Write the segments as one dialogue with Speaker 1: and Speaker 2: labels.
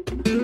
Speaker 1: Et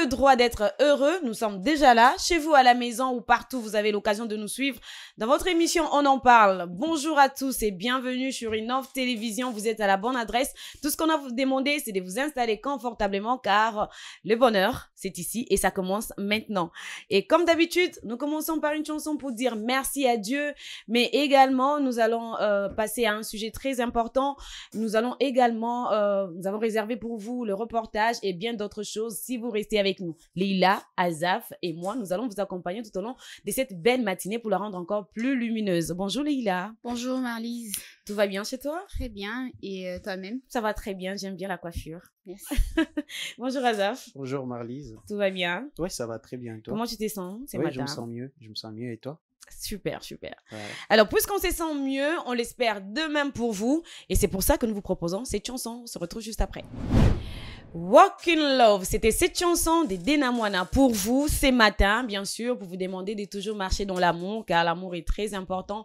Speaker 1: le droit d'être heureux, nous sommes déjà là, chez vous, à la maison ou partout, vous avez l'occasion de nous suivre. Dans votre émission, on en parle. Bonjour à tous et bienvenue sur Innov Télévision. Vous êtes à la bonne adresse. Tout ce qu'on a vous demandé, c'est de vous installer confortablement car le bonheur, c'est ici et ça commence maintenant. Et comme d'habitude, nous commençons par une chanson pour dire merci à Dieu, mais également, nous allons euh, passer à un sujet très important. Nous allons également, euh, nous avons réservé pour vous le reportage et bien d'autres choses si vous restez avec nous. Leila, Azaf et moi, nous allons vous accompagner tout au long de cette belle matinée pour la rendre encore plus lumineuse. Bonjour Leila.
Speaker 2: Bonjour Marlise.
Speaker 1: Tout va bien chez toi?
Speaker 2: Très bien. Et euh, toi-même?
Speaker 1: Ça va très bien. J'aime bien la coiffure.
Speaker 2: Merci.
Speaker 1: Bonjour Azaf.
Speaker 3: Bonjour Marlise.
Speaker 1: Tout va bien?
Speaker 3: Oui, ça va très bien. Et toi?
Speaker 1: Comment tu te sens
Speaker 3: C'est oui, je me sens mieux. Je me sens mieux. Et toi?
Speaker 1: Super, super. Alors, puisqu'on se sent mieux, on l'espère de même pour vous. Et c'est pour ça que nous vous proposons cette chanson. On se retrouve juste après. Walk in Love, c'était cette chanson de Dena pour vous ce matin, bien sûr, pour vous demander de toujours marcher dans l'amour, car l'amour est très important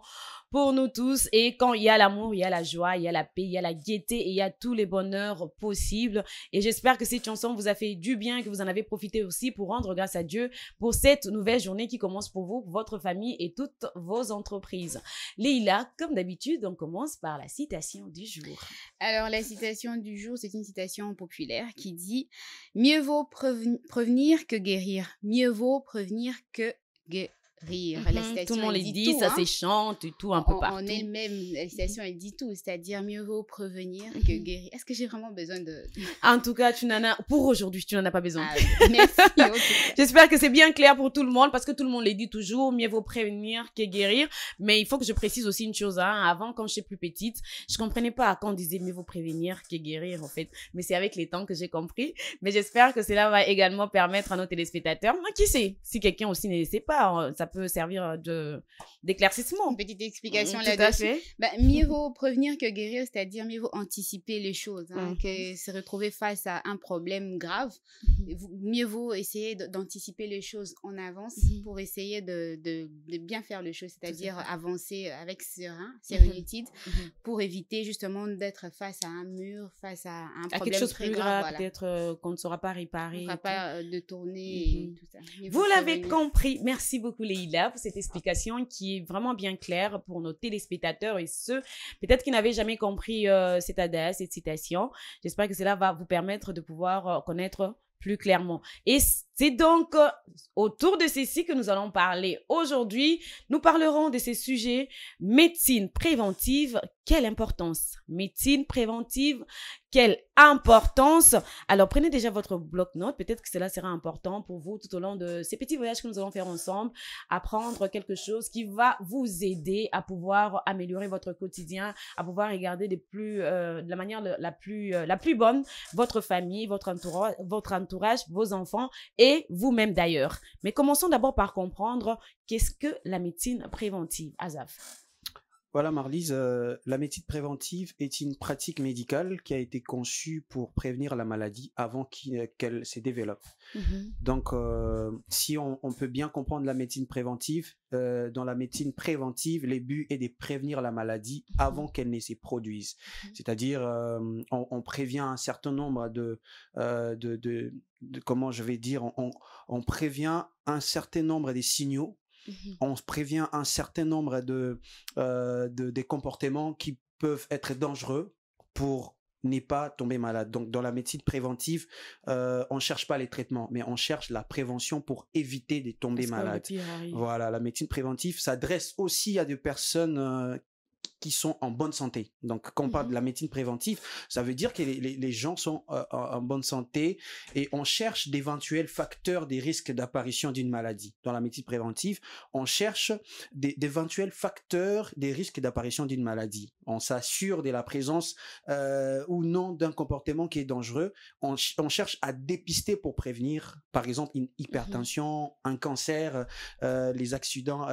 Speaker 1: pour nous tous. Et quand il y a l'amour, il y a la joie, il y a la paix, il y a la gaieté et il y a tous les bonheurs possibles. Et j'espère que cette chanson vous a fait du bien, que vous en avez profité aussi pour rendre grâce à Dieu pour cette nouvelle journée qui commence pour vous, votre famille et toutes vos entreprises. Leïla, comme d'habitude, on commence par la citation du jour.
Speaker 2: Alors, la citation du jour, c'est une citation populaire qui dit Mieux vaut prévenir que guérir. Mieux vaut prévenir que guérir rire.
Speaker 1: la mhm, tout le monde les dit, ça hein. s'échante et tout un peu partout.
Speaker 2: En elle-même, la citation, elle dit tout, c'est-à-dire mieux vaut prévenir que mhm. guérir. Est-ce que j'ai vraiment besoin de...
Speaker 1: En tout cas, tu n'en as, pour aujourd'hui, tu n'en as pas besoin.
Speaker 2: Ah, merci.
Speaker 1: J'espère que c'est bien clair pour tout le monde parce que tout le monde les dit toujours, mieux vaut prévenir que guérir. Mais il faut que je précise aussi une chose. Hein. Avant, quand j'étais plus petite, je comprenais pas quand on disait mieux vaut prévenir que guérir, en fait. Mais c'est avec les temps que j'ai compris. Mais j'espère que cela va également permettre à nos téléspectateurs, qui sait, si quelqu'un aussi ne le sait pas, hein, ça peut servir de d'éclaircissement.
Speaker 2: Une petite explication mmh, là-dessus. Bah, mieux vaut prévenir que guérir, c'est-à-dire mieux vaut anticiper les choses, hein, mmh. que se retrouver face à un problème grave. Mmh. Mieux vaut essayer d'anticiper les choses en avance pour essayer de, de, bien faire les choses, c'est-à-dire avancer avec serein, sérénitude, pour éviter justement d'être face à un mur, face à un problème
Speaker 1: quelque chose
Speaker 2: très
Speaker 1: plus grave, peut-être euh, qu'on ne saura pas réparer.
Speaker 2: On ne pas euh, de tourner et tout ça.
Speaker 1: Vous l'avez compris. Merci beaucoup, Leïla pour cette explication qui est vraiment bien claire pour nos téléspectateurs et ceux peut-être qui n'avaient jamais compris euh, cette adresse, cette citation. J'espère que cela va vous permettre de pouvoir euh, connaître plus clairement. Et c'est donc euh, autour de ceci que nous allons parler aujourd'hui. Nous parlerons de ces sujets médecine préventive. Quelle importance? Médecine préventive, quelle importance? Alors prenez déjà votre bloc-notes. Peut-être que cela sera important pour vous tout au long de ces petits voyages que nous allons faire ensemble. Apprendre quelque chose qui va vous aider à pouvoir améliorer votre quotidien, à pouvoir regarder de, plus, euh, de la manière la plus, euh, la plus bonne votre famille, votre entourage, votre entourage, vos enfants vous-même d'ailleurs. Mais commençons d'abord par comprendre qu'est-ce que la médecine préventive, Azaf.
Speaker 3: Voilà, Marlise, euh, la médecine préventive est une pratique médicale qui a été conçue pour prévenir la maladie avant euh, qu'elle se développe. Mhm. Donc, euh, si on, peut bien comprendre la médecine préventive, dans la médecine préventive, le but est de prévenir la maladie avant qu'elle ne se produise. Mhm. C'est-à-dire, on, prévient un certain nombre de, de, comment je vais dire, on, on prévient un certain nombre de signaux Mmh on prévient un certain nombre euh, de, des comportements qui peuvent être dangereux pour ne pas tomber malade. Donc, dans la médecine préventive, euh, on ne cherche pas les traitements, mais on cherche la prévention pour éviter de tomber malade. Voilà, la médecine préventive s'adresse aussi à des personnes euh, qui sont en bonne santé. Donc, quand on parle de mmh la médecine préventive, ça veut dire que les, les, gens sont euh, en bonne santé et on cherche d'éventuels facteurs des risques d'apparition d'une maladie. Dans la médecine préventive, on cherche d'éventuels facteurs des risques d'apparition d'une maladie. On s'assure de la présence euh, ou non d'un comportement qui est dangereux. On, on, cherche à dépister pour prévenir, par exemple, une mmh hypertension, un cancer, euh, les accidents,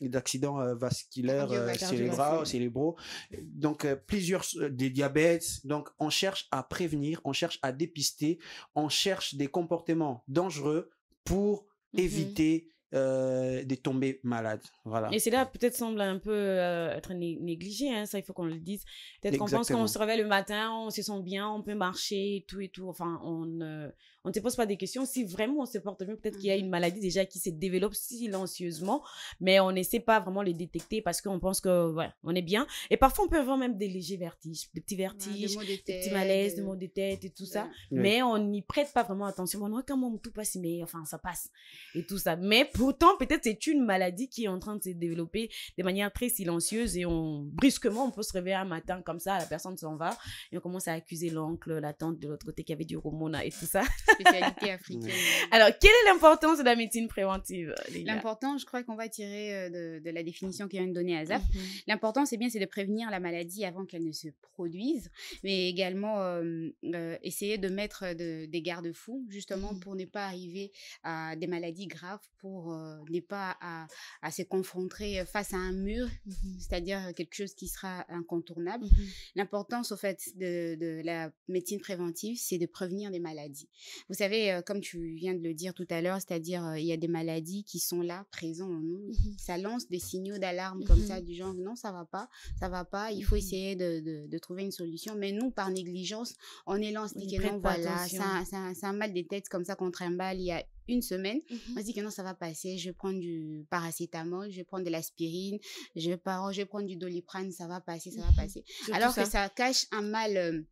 Speaker 3: les accidents vasculaires cérébraux, cérébraux. Donc, plusieurs des diabètes. Donc, on cherche à prévenir, on cherche à dépister, on cherche des comportements dangereux pour mmh éviter euh, de tomber malade. Voilà.
Speaker 1: Et c'est là, peut-être, semble un peu euh, être négligé, hein, ça, il faut qu'on le dise. Peut-être qu'on pense qu'on se réveille le matin, on se sent bien, on peut marcher, et tout et tout. Enfin, on, euh, on ne se pose pas des questions. Si vraiment on se porte bien, peut-être qu'il y a une mmh maladie déjà qui se développe silencieusement, mais on n'essaie pas vraiment de les détecter parce qu'on pense que, ouais, on est bien. Et parfois, on peut avoir même des légers vertiges, des petits vertiges, des, petits malaises, des maux de tête et tout ça. Mais on n'y prête pas vraiment attention. Bon, quand même, tout passe, mais enfin, ça passe et tout ça. Mais pourtant, peut-être c'est une maladie qui est en train de se développer de manière très silencieuse et on, brusquement, on peut se réveiller un matin comme ça, la personne s'en va et on commence à accuser l'oncle, la tante de l'autre côté qui avait du romona et tout ça. spécialité
Speaker 2: africaine.
Speaker 1: Alors, quelle est l'importance de la médecine préventive
Speaker 2: L'important, je crois qu'on va tirer euh, de, la définition qui vient de donner Azaf. Mhm. L'important, c'est bien, c'est de prévenir la maladie avant qu'elle ne se produise, mais également euh, euh, essayer de mettre des garde-fous, justement, mhm. pour ne pas arriver à des maladies graves, pour ne pas à, à, se confronter face à un mur, mhm. c'est-à-dire quelque chose qui sera incontournable. L'importance, au fait, de, de la médecine préventive, c'est de prévenir les maladies. Vous savez, euh, comme tu viens de le dire tout à l'heure, c'est-à-dire euh, il y a des maladies qui sont là, présentes en nous. Mmh ça lance des signaux d'alarme comme ça, mmh du genre non, ça va pas, ça va pas, il faut mmh essayer de, de, trouver une solution. Mais nous, par négligence, on est que non, voilà, c'est un, mal des têtes comme ça qu'on trimballe il y a une semaine, on se dit que non, ça va passer, je vais prendre du paracétamol, je vais prendre de l'aspirine, je vais, je prendre du doliprane, ça va passer, ça va passer. Alors que ça. cache un mal euh,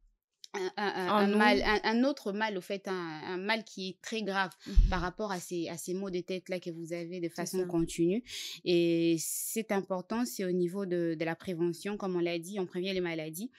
Speaker 2: un, mal, un, autre mal, au fait, un, mal qui est très grave mmh par rapport à ces, à ces maux de tête-là que vous avez de façon continue. Et c'est important, c'est au niveau de, de, la prévention, comme on l'a dit, on prévient les maladies.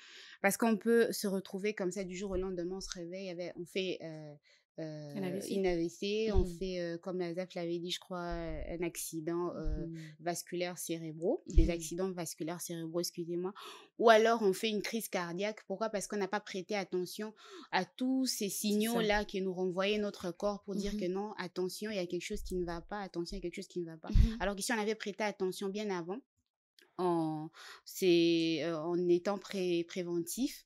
Speaker 2: Parce qu'on peut se retrouver comme ça du jour au lendemain, on se réveille, on fait euh, euh, une AVC, on mmh fait, euh, comme Azaf l'avait dit, je crois, un accident euh, mmh. vasculaire cérébraux, des mmh. accidents vasculaires cérébraux, excusez-moi, ou alors on fait une crise cardiaque. Pourquoi? Parce qu'on n'a pas prêté attention à tous ces signaux-là qui nous renvoyaient notre corps pour dire que non, attention, il y a quelque chose qui ne va pas, attention, il y a quelque chose qui ne va pas. Alors qu'ici, on avait prêté attention bien avant, en, c'est, en étant pré préventif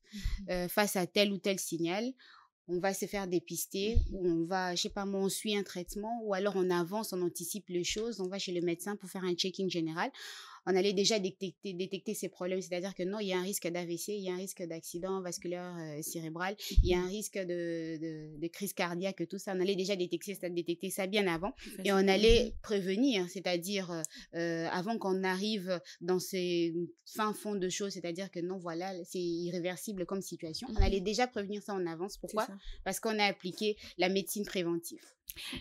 Speaker 2: face à tel ou tel signal on va se faire dépister, ou on va, je sais pas moi, on suit un traitement, ou alors on avance, on anticipe les choses, on va chez le médecin pour faire un checking général on allait déjà détecter, détecter ces problèmes. C'est-à-dire que non, il y a un risque d'AVC, il y a un risque d'accident vasculaire euh, cérébral, il y a un risque de, de, crise cardiaque, tout ça. On allait déjà détecter, détecter ça bien avant. Et on allait prévenir, c'est-à-dire euh, euh, avant qu'on arrive dans ces fins fonds de choses, c'est-à-dire que non, voilà, c'est irréversible comme situation. On allait déjà prévenir ça en avance. Pourquoi? Parce qu'on a appliqué la médecine préventive.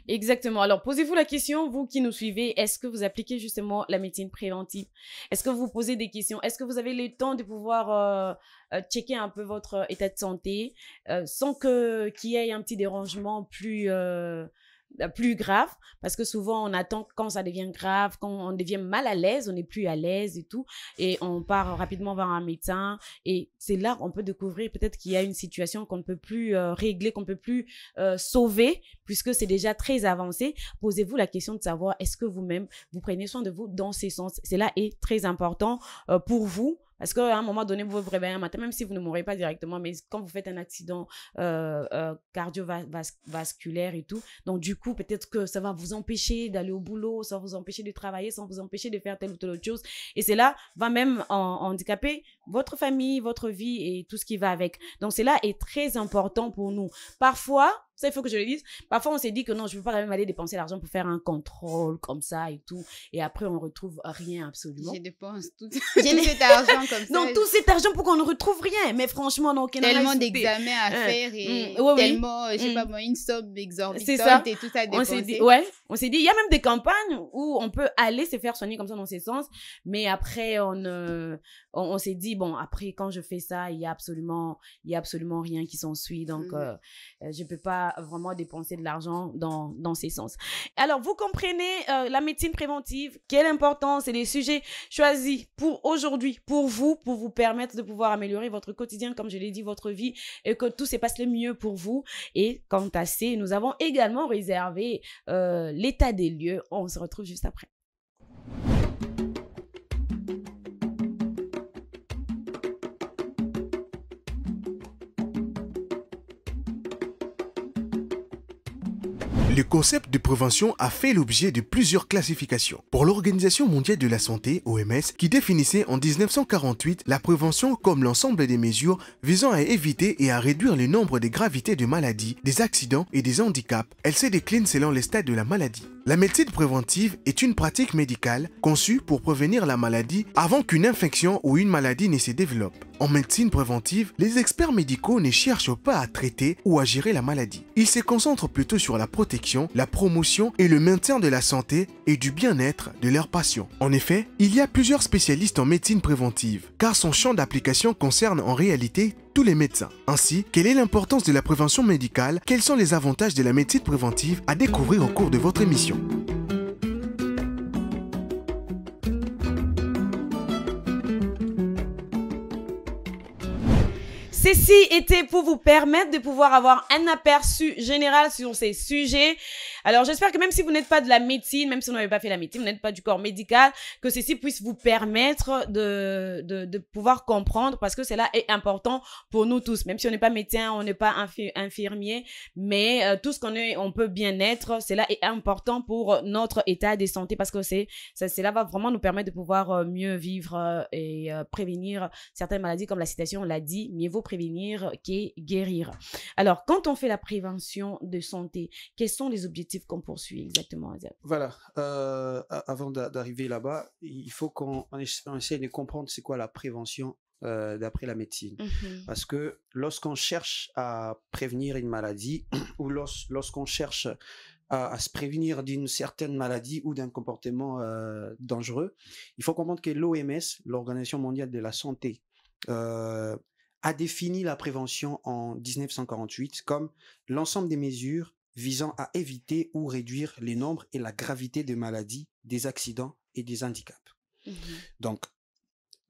Speaker 1: Exactement. Alors, posez-vous la question, vous qui nous suivez, est-ce que vous appliquez justement la médecine préventive? Est-ce que vous posez des questions? Est-ce que vous avez le temps de pouvoir euh, euh, checker un peu votre état de santé euh, sans qu'il y ait un petit dérangement plus euh, plus grave parce que souvent on attend quand ça devient grave, quand on devient mal à l'aise, on n'est plus à l'aise et tout et on part rapidement vers un médecin et c'est là qu'on peut découvrir peut-être qu'il y a une situation qu'on ne peut plus euh, régler, qu'on ne peut plus euh, sauver puisque c'est déjà très avancé. Posez-vous la question de savoir est-ce que vous-même vous prenez soin de vous dans ces sens? C'est là est très important pour vous parce qu'à un moment donné, vous vous réveillez un matin, même si vous ne mourrez pas directement, mais quand vous faites un accident euh, euh, cardiovasculaire et tout, donc du coup, peut-être que ça va vous empêcher d'aller au boulot, ça va vous empêcher de travailler, ça va vous empêcher de faire telle ou telle autre chose. Et cela va même handicaper votre famille, votre vie et tout ce qui va avec. Donc cela est très important pour nous. Parfois, Ça, il faut que je le dise. Parfois, on s'est dit que non, je ne veux pas quand même aller dépenser l'argent pour faire un contrôle comme ça et tout. Et après, on ne retrouve rien absolument.
Speaker 2: Je dépense tout, cet argent comme ça.
Speaker 1: Non, tout cet argent pour qu'on ne retrouve rien. Mais franchement, non.
Speaker 2: Tellement d'examens à hein. faire et mm. tellement, je sais pas mm. moi, une somme exorbitante et tout ça
Speaker 1: On s'est dit, ouais, on s'est dit, il y a même des campagnes où on peut aller se faire soigner comme ça dans ces sens. Mais après, on, euh, on, s'est dit, bon, après, quand je fais ça, il y a absolument, il y a absolument rien qui s'ensuit. Donc, je mm. euh, euh, je peux pas vraiment dépenser de l'argent dans, dans ces sens. Alors, vous comprenez euh, la médecine préventive, quelle importance et les sujets choisis pour aujourd'hui, pour vous, pour vous permettre de pouvoir améliorer votre quotidien, comme je l'ai dit, votre vie, et que tout se passe le mieux pour vous. Et quant à ces, nous avons également réservé l'état des lieux. On se retrouve juste après.
Speaker 4: Le concept de prévention a fait l'objet de plusieurs classifications. Pour l'Organisation mondiale de la santé, OMS, qui définissait en 1948 la prévention comme l'ensemble des mesures visant à éviter et à réduire le nombre des gravités de maladies, des accidents et des handicaps, elle se décline selon les stades de la maladie. La médecine préventive est une pratique médicale conçue pour prévenir la maladie avant qu'une infection ou une maladie ne se développe. En médecine préventive, les experts médicaux ne cherchent pas à traiter ou à gérer la maladie. Ils se concentrent plutôt sur la protection, la promotion et le maintien de la santé et du bien-être de leurs patients. En effet, il y a plusieurs spécialistes en médecine préventive, car son champ d'application concerne en réalité les médecins. Ainsi, quelle est l'importance de la prévention médicale? Quels sont les avantages de la médecine préventive à découvrir au cours de votre émission?
Speaker 1: Ceci était pour vous permettre de pouvoir avoir un aperçu général sur ces sujets. Alors, j'espère que même si vous n'êtes pas de la médecine, même si vous n'avez pas fait la médecine, vous n'êtes pas du corps médical, que ceci puisse vous permettre de, de, pouvoir comprendre parce que cela est important pour nous tous. Même si on n'est pas médecin, on n'est pas infirmier, mais euh, tout ce qu'on est, on peut bien être, cela est important pour notre état de santé parce que c'est, cela va vraiment nous permettre de pouvoir euh, mieux vivre euh, et prévenir certaines maladies comme la citation l'a dit, mieux vaut prévenir qu'est guérir. Alors, quand on fait la prévention de santé, quels sont les objectifs qu'on poursuit exactement
Speaker 3: Voilà. Euh, avant d'arriver là-bas, il faut qu'on essaie de comprendre c'est quoi la prévention euh, d'après la médecine. Mhm. Parce que lorsqu'on cherche à prévenir une maladie ou lorsqu'on cherche à, se prévenir d'une certaine maladie ou d'un comportement euh, dangereux, il faut comprendre que l'OMS, l'Organisation mondiale de la santé, a défini la prévention en 1948 comme l'ensemble des mesures visant à éviter ou réduire les nombres et la gravité des maladies, des accidents et des handicaps. Mmh Donc,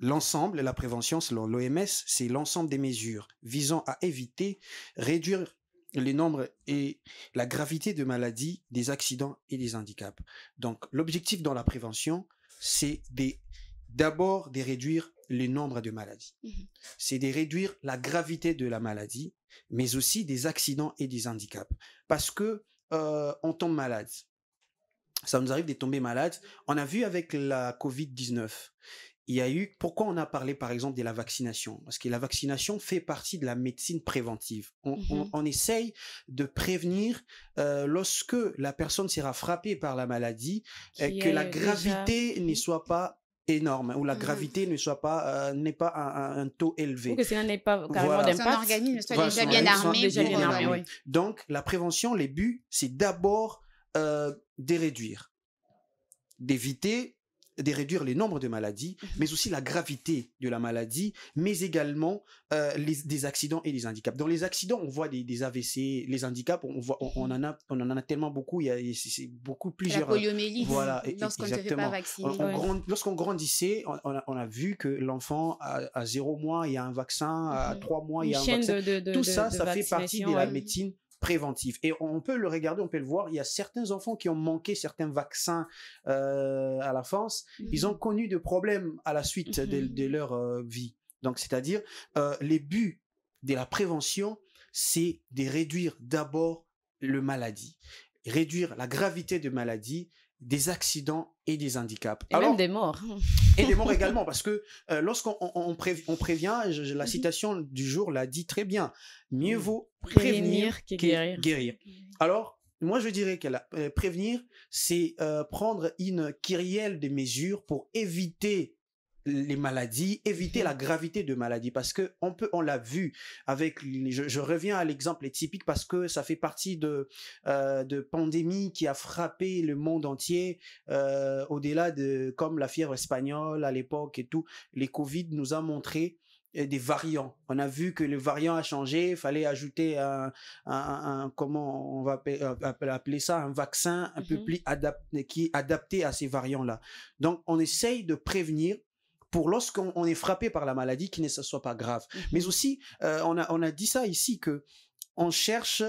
Speaker 3: l'ensemble, la prévention selon l'OMS, c'est l'ensemble des mesures visant à éviter, réduire les nombres et la gravité de maladies, des accidents et des handicaps. Donc, l'objectif dans la prévention, c'est d'abord de réduire les nombres de maladies. Mmh c'est de réduire la gravité de la maladie, mais aussi des accidents et des handicaps. Parce que euh, on tombe malade. Ça nous arrive de tomber malade. On a vu avec la Covid-19, il y a eu, pourquoi on a parlé par exemple de la vaccination? Parce que la vaccination fait partie de la médecine préventive. On, mmh essaye de prévenir euh, lorsque la personne sera frappée par la maladie, euh, que la gravité ne soit pas énorme où la mmh gravité ne soit pas euh, n'est pas un, un, taux élevé.
Speaker 1: Ou que ça n'est pas carrément voilà. d'impact.
Speaker 2: Son organisme soit déjà bien armé.
Speaker 1: Déjà bien armé oui.
Speaker 3: Donc la prévention, les buts, c'est d'abord euh, de réduire, d'éviter de réduire les nombres de maladies, mhm. mais aussi la gravité de la maladie, mais également euh, les, des accidents et des handicaps. Dans les accidents, on voit des, des AVC, les handicaps, on voit, on, on, en a, on en a tellement beaucoup. Il y a c'est beaucoup plusieurs. La
Speaker 2: poliomyélite. Voilà, lorsqu'on ne fait pas vacciner.
Speaker 3: Lorsqu'on grandissait, on, a, on, a, vu que l'enfant à, zéro mois, il y a un vaccin, à mhm. trois mois, il y a un vaccin.
Speaker 1: De, de,
Speaker 3: Tout ça, ça fait partie de la médecine préventif. Et on peut le regarder, on peut le voir. Il y a certains enfants qui ont manqué certains vaccins euh, à la France. Ils ont mhm. connu de problèmes à la suite de, mhm. de, leur euh, vie. Donc, c'est-à-dire, euh, les buts de la prévention, c'est de réduire d'abord le maladie, réduire la gravité de maladie des accidents et des handicaps.
Speaker 1: Et même des morts.
Speaker 3: Et des morts également, parce que euh, lorsqu'on on, prévient, la mhm. citation du jour l'a dit très bien, mieux vaut prévenir, que guérir. Alors, moi, je dirais que euh, prévenir, c'est euh, prendre une kyrielle de mesures pour éviter les maladies, éviter la gravité de maladies parce que on peut, on l'a vu avec, je, reviens à l'exemple typique parce que ça fait partie de euh, de pandémie qui a frappé le monde entier euh, au-delà de comme la fièvre espagnole à l'époque et tout, les Covid nous a montré euh, des variants. On a vu que le variant a changé, il fallait ajouter un, un, comment on va appeler ça, un vaccin un peu mmh plus adapté, qui est adapté à ces variants-là. Donc, on essaye de prévenir pour lorsqu'on est frappé par la maladie, qu'il ne soit pas grave. Mmh Mais aussi, euh, on, a, on a dit ça ici, que on cherche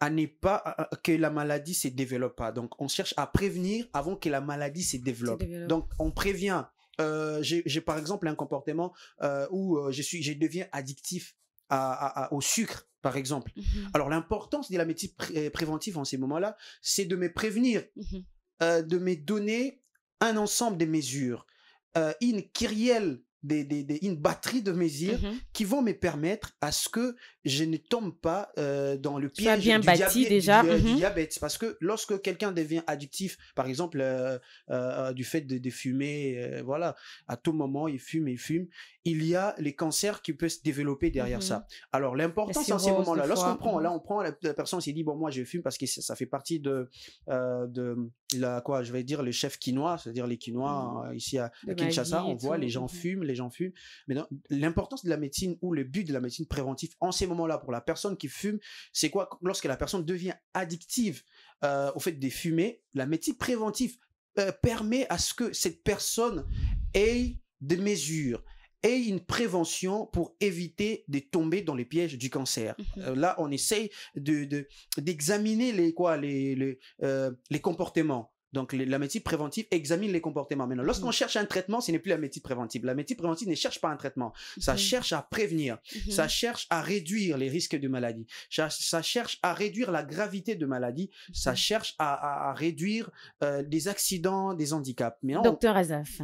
Speaker 3: à ne pas que la maladie se développe pas. Donc, on cherche à prévenir avant que la maladie se développe. Donc, on prévient. Euh, j'ai par exemple un comportement euh, où je suis, je deviens addictif à, au sucre, par exemple. Mmh Alors, l'importance de la médecine préventive en ces moments-là, c'est de me prévenir, mmh de me donner un ensemble de mesures euh, une kyrielle des, des, une batterie de mesures mmh qui vont me permettre à ce que je ne tombe pas euh, dans le piège
Speaker 1: bien
Speaker 3: du,
Speaker 1: bâti
Speaker 3: diabète,
Speaker 1: déjà.
Speaker 3: Du, mmh diabète. Parce que lorsque quelqu'un devient addictif, par exemple, euh, du fait de, de fumer, voilà, à tout moment, il fume, il fume, il y a les cancers qui peuvent se développer derrière ça. Mmh Alors, l'important, c'est en ces moments-là, lorsqu'on prend, là, on prend, la, personne s'est dit, bon, moi, je fume parce que ça, fait partie de, de la, quoi, je vais dire, le chef quinois, c'est-à-dire les quinois ici à, Kinshasa, on voit, les gens fument, les gens fument. Mais l'importance de la médecine ou le but de la médecine préventive en ces moments-là pour la personne qui fume, c'est quoi? Lorsque la personne devient addictive euh, au fait de fumer, la médecine préventive euh, permet à ce que cette personne ait des mesures, ait une prévention pour éviter de tomber dans les pièges du cancer. Mmh euh, là, on essaye de d'examiner les quoi les les, les comportements donc, la médecine préventive examine les comportements. Maintenant, lorsqu'on mmh. cherche un traitement, ce n'est plus la médecine préventive. La médecine préventive ne cherche pas un traitement. Ça mmh. cherche à prévenir. Mmh. Ça cherche à réduire les risques de maladie. Ça, cherche à réduire la gravité de maladie. Ça cherche à, réduire euh, des accidents, des handicaps.
Speaker 1: Mais Docteur Azaf.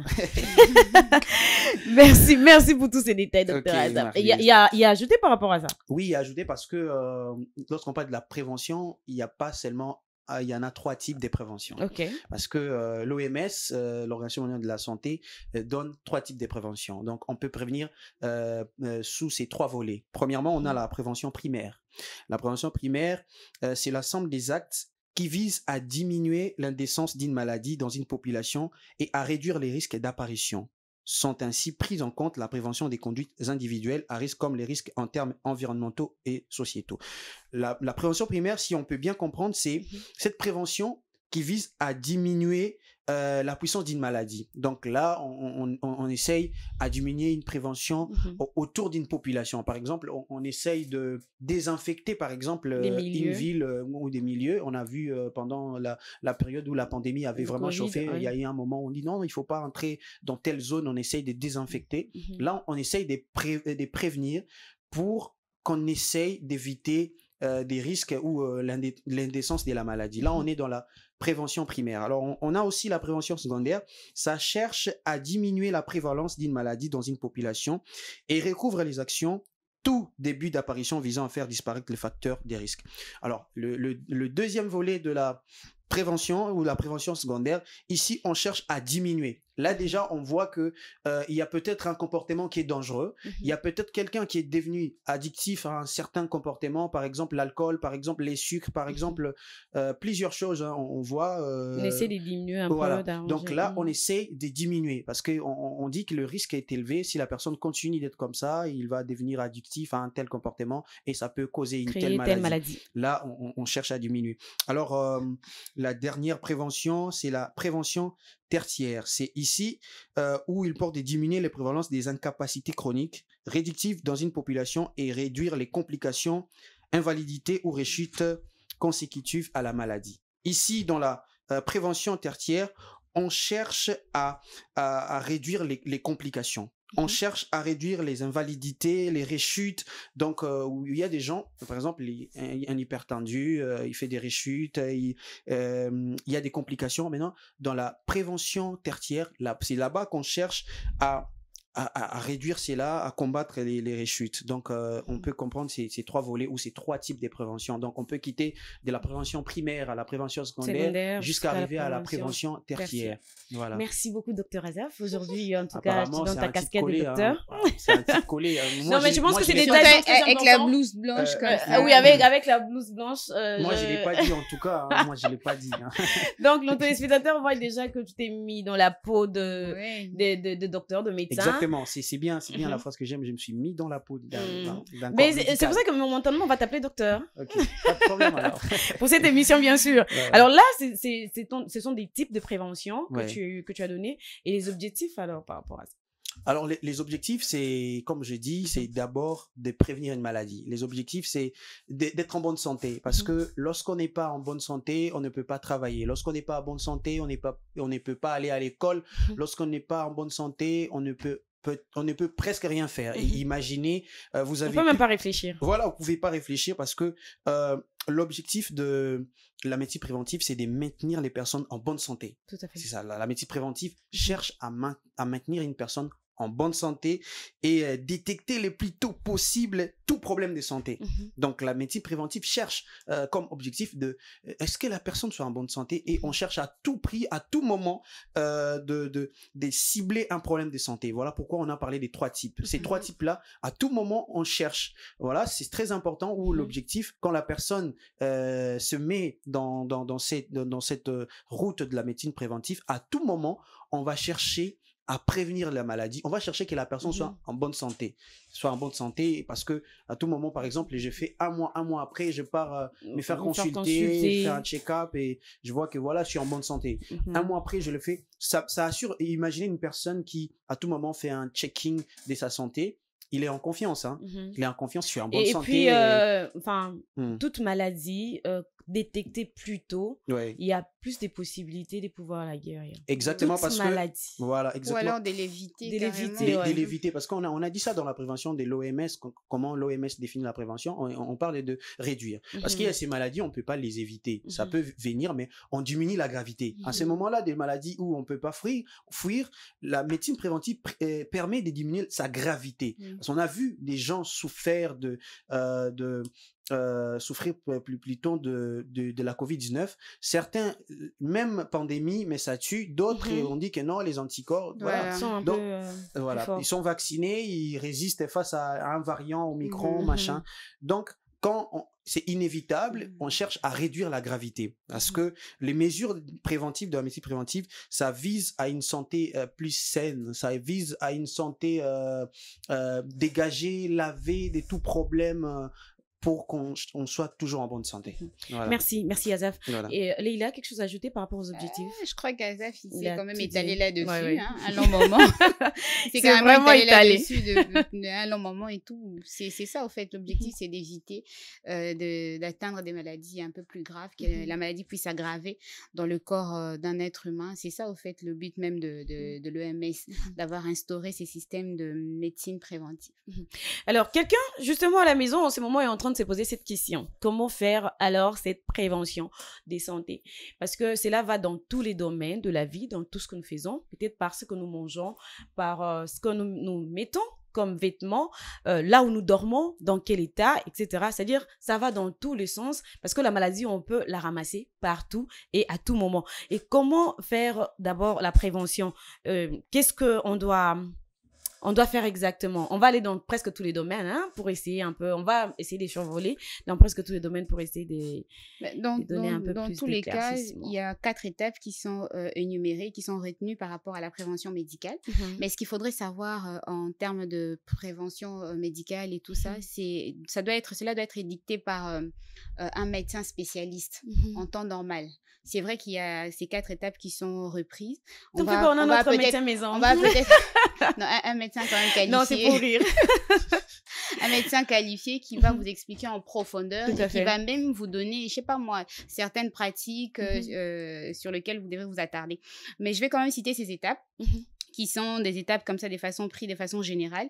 Speaker 1: merci, merci pour tous ces détails, docteur Azaf. Il y, a, y, a, ajouté par rapport à ça?
Speaker 3: Oui, il y a ajouté parce que euh, lorsqu'on parle de la prévention, il n'y a pas seulement ah, il y en a trois types de prévention. Parce que euh, l'OMS, euh, l'Organisation mondiale de la santé, euh, donne trois types de prévention. Donc, on peut prévenir sous ces trois volets. Premièrement, on a mmh. la prévention primaire. La prévention primaire, c'est l'ensemble des actes qui visent à diminuer l'indécence d'une maladie dans une population et à réduire les risques d'apparition sont ainsi prises en compte la prévention des conduites individuelles à risque comme les risques en termes environnementaux et sociétaux. La, prévention primaire, si on peut bien comprendre, c'est mmh cette prévention qui vise à diminuer euh, la puissance d'une maladie. Donc là, on, essaye à diminuer une prévention mmh autour d'une population. Par exemple, on, essaye de désinfecter, par exemple, euh, une ville euh, ou des milieux. On a vu pendant la, période où la pandémie avait vraiment chauffé, il y a eu un moment où on dit non, il ne faut pas entrer dans telle zone, on essaye de désinfecter. Mmh là, on essaye de, de prévenir pour qu'on essaye d'éviter des risques ou l'indécence de la maladie. Là, mmh on est dans la prévention primaire. Alors, on, a aussi la prévention secondaire. Ça cherche à diminuer la prévalence d'une maladie dans une population et recouvre les actions tout début d'apparition visant à faire disparaître les facteurs des risques. Alors, le deuxième volet de la prévention ou la prévention secondaire, ici, on cherche à diminuer Là déjà, on voit que euh, il y a peut-être un comportement qui est dangereux. Mmh il y a peut-être quelqu'un qui est devenu addictif à un certain comportement, par exemple l'alcool, par exemple les sucres, par mmh exemple euh, plusieurs choses. Hein, on, voit.
Speaker 1: Euh, on essaie de diminuer un peu.
Speaker 3: Donc là, on essaie de diminuer parce qu'on on dit que le risque est élevé. Si la personne continue d'être comme ça, il va devenir addictif à un tel comportement et ça peut causer une telle maladie. maladie. Là, on, on, cherche à diminuer. Alors, la dernière prévention, c'est la prévention C'est ici euh, où il porte de diminuer les prévalences des incapacités chroniques réductives dans une population et réduire les complications, invalidités ou rechutes consécutives à la maladie. Ici, dans la euh, prévention tertiaire, on cherche à, réduire les, complications. On mmh cherche à réduire les invalidités, les réchutes. Donc, euh, où il y a des gens, par exemple, un, hypertendu, euh, il fait des réchutes, il, il, y a des complications. Maintenant, dans la prévention tertiaire, c'est là-bas qu'on cherche à à, réduire cela, à combattre les, les réchutes. Donc, euh, on mmh. peut comprendre ces, ces, trois volets ou ces trois types de prévention. Donc, on peut quitter de la prévention primaire à la prévention secondaire, jusqu'à arriver à la prévention tertiaire.
Speaker 1: Voilà. Merci beaucoup, docteur Azaf. Aujourd'hui, en tout cas, dans ta casquette de hein. docteur.
Speaker 3: C'est un petit collé. Hein.
Speaker 1: non, mais je pense que c'est des détails
Speaker 2: Avec la blouse blanche, euh, comme euh,
Speaker 1: ça. Oui, avec, avec la blouse blanche.
Speaker 3: moi, je ne l'ai pas dit, en tout cas. Hein. Moi, je ne l'ai pas dit.
Speaker 1: Donc, nos téléspectateurs voient déjà que tu t'es mis dans la peau de, de, de, docteur, de médecin
Speaker 3: c'est bien, c'est bien la mmh phrase que j'aime. Je me suis mis dans la peau d'un
Speaker 1: mmh. Mais c'est pour ça que momentanément, on va t'appeler docteur.
Speaker 3: Ok, pas de problème alors.
Speaker 1: pour cette émission, bien sûr. Alors là, ce sont des types de prévention que, tu, que tu as donné et les objectifs alors par rapport à ça?
Speaker 3: Alors, les, objectifs, c'est, comme je dis, c'est d'abord de prévenir une maladie. Les objectifs, c'est d'être en bonne santé. Parce que lorsqu'on n'est pas en bonne santé, on ne peut pas travailler. Lorsqu'on n'est pas en bonne santé, on, pas, on ne peut pas aller à l'école. Lorsqu'on n'est pas en bonne santé, on ne peut on ne peut presque rien faire. Et mmh imaginez, euh, vous avez...
Speaker 1: On peut même pas réfléchir.
Speaker 3: Voilà, vous pouvez pas réfléchir parce que euh, l'objectif de la médecine préventive, c'est de maintenir les personnes en bonne santé.
Speaker 1: Tout à fait.
Speaker 3: C'est ça. La, médecine préventive mmh cherche à, à maintenir une personne en bonne santé et euh, détecter le plus tôt possible tout problème de santé. Mmh Donc la médecine préventive cherche euh, comme objectif de euh, est-ce que la personne soit en bonne santé et on cherche à tout prix, à tout moment de, de, de, cibler un problème de santé. Voilà pourquoi on a parlé des trois types. Ces trois mmh types-là, à tout moment, on cherche. Voilà, c'est très important où l'objectif, quand la personne se met dans, dans, dans cette, dans cette route de la médecine préventive, à tout moment, on va chercher à prévenir la maladie. On va chercher que la personne soit mmh en bonne santé, soit en bonne santé parce que à tout moment, par exemple, j'ai fait un mois, un mois après, je pars euh, me faire consulter, faire, un check-up et je vois que voilà, je suis en bonne santé. Un mmh mois après, je le fais. Ça, ça assure. Imaginez une personne qui à tout moment fait un checking de sa santé il est en confiance. Hein. Mmh il est en confiance, je suis en bonne santé.
Speaker 1: Puis, euh, enfin, toute maladie, euh, détecter plus tôt, il y a plus de possibilités de pouvoir la guérir.
Speaker 3: Exactement, parce
Speaker 1: maladie.
Speaker 3: que... Voilà, exactement.
Speaker 2: Ou alors de l'éviter.
Speaker 1: De l'éviter,
Speaker 3: De l'éviter, parce qu'on a, on a dit ça dans la prévention de l'OMS, comment l'OMS définit la prévention, on, parle de réduire. Parce qu'il y a mhm. ces maladies, on ne peut pas les éviter. Ça mhm. peut venir, mais on diminue la gravité. À ces mhm. moments-là, des maladies où on ne peut pas fuir, fuir, la médecine préventive euh, permet de diminuer sa gravité. Parce qu'on a vu des gens souffrir de, euh, de euh, souffrir plus, plutôt de, de, de la Covid-19. Certains, même pandémie, mais ça tue. D'autres, mmh on dit que non, les anticorps, voilà. Donc, euh, voilà. Ils sont vaccinés, ils résistent face à, un variant, au micron, mmh machin. Donc, quand c'est inévitable, mmh. on cherche à réduire la gravité. Parce que les mesures préventives de la médecine préventive, ça vise à une santé euh, plus saine, ça vise à une santé euh, euh, dégagée, lavée de tout problème pour qu'on soit toujours en bonne santé.
Speaker 1: Mmh. Merci, merci Azaf. Et euh, Leïla, quelque chose à ajouter par rapport aux objectifs?
Speaker 2: Euh, Je crois qu'Azaf, il s'est quand même étalé là-dessus, hein, un long moment.
Speaker 1: c'est quand même vraiment étalé
Speaker 2: là-dessus de, un long moment et tout. C'est ça, au fait. L'objectif, mmh. c'est d'éviter euh, d'atteindre des maladies un peu plus graves, que mmh. la maladie puisse s'aggraver dans le corps euh, d'un être humain. C'est ça, au fait, le but même de, de, de l'OMS, d'avoir instauré ces systèmes de médecine préventive.
Speaker 1: Alors, quelqu'un, justement, à la maison, en ce moment, est en train de se poser cette question. Comment faire alors cette prévention des santé? Parce que cela va dans tous les domaines de la vie, dans tout ce que nous faisons, peut-être par ce que nous mangeons, par euh, ce que nous, nous mettons comme vêtements, euh, là où nous dormons, dans quel état, etc. C'est-à-dire, ça va dans tous les sens parce que la maladie, on peut la ramasser partout et à tout moment. Et comment faire d'abord la prévention? Euh, Qu'est-ce qu'on doit on doit faire exactement. On va aller dans presque tous les domaines hein, pour essayer un peu. On va essayer de survoler dans presque tous les domaines pour essayer de,
Speaker 2: dans, donner un peu dans tous les cas, il y a quatre étapes qui sont euh, énumérées, qui sont retenues par rapport à la prévention médicale. Mmh Mais ce qu'il faudrait savoir euh, en termes de prévention euh, médicale et tout ça, mmh c'est ça doit être cela doit être édicté par un médecin spécialiste mmh en temps normal c'est vrai qu'il y a ces quatre étapes qui sont reprises.
Speaker 1: On Donc, va, on a notre médecin maison.
Speaker 2: On va peut-être. non, un, médecin quand même qualifié.
Speaker 1: Non, c'est pour rire.
Speaker 2: un médecin qualifié qui va mhm. vous expliquer en profondeur et qui va même vous donner, je sais pas moi, certaines pratiques euh, mhm. euh, sur lesquelles vous devez vous attarder. Mais je vais quand même citer ces étapes. Mhm qui sont des étapes comme ça, de façon prises de façon générale.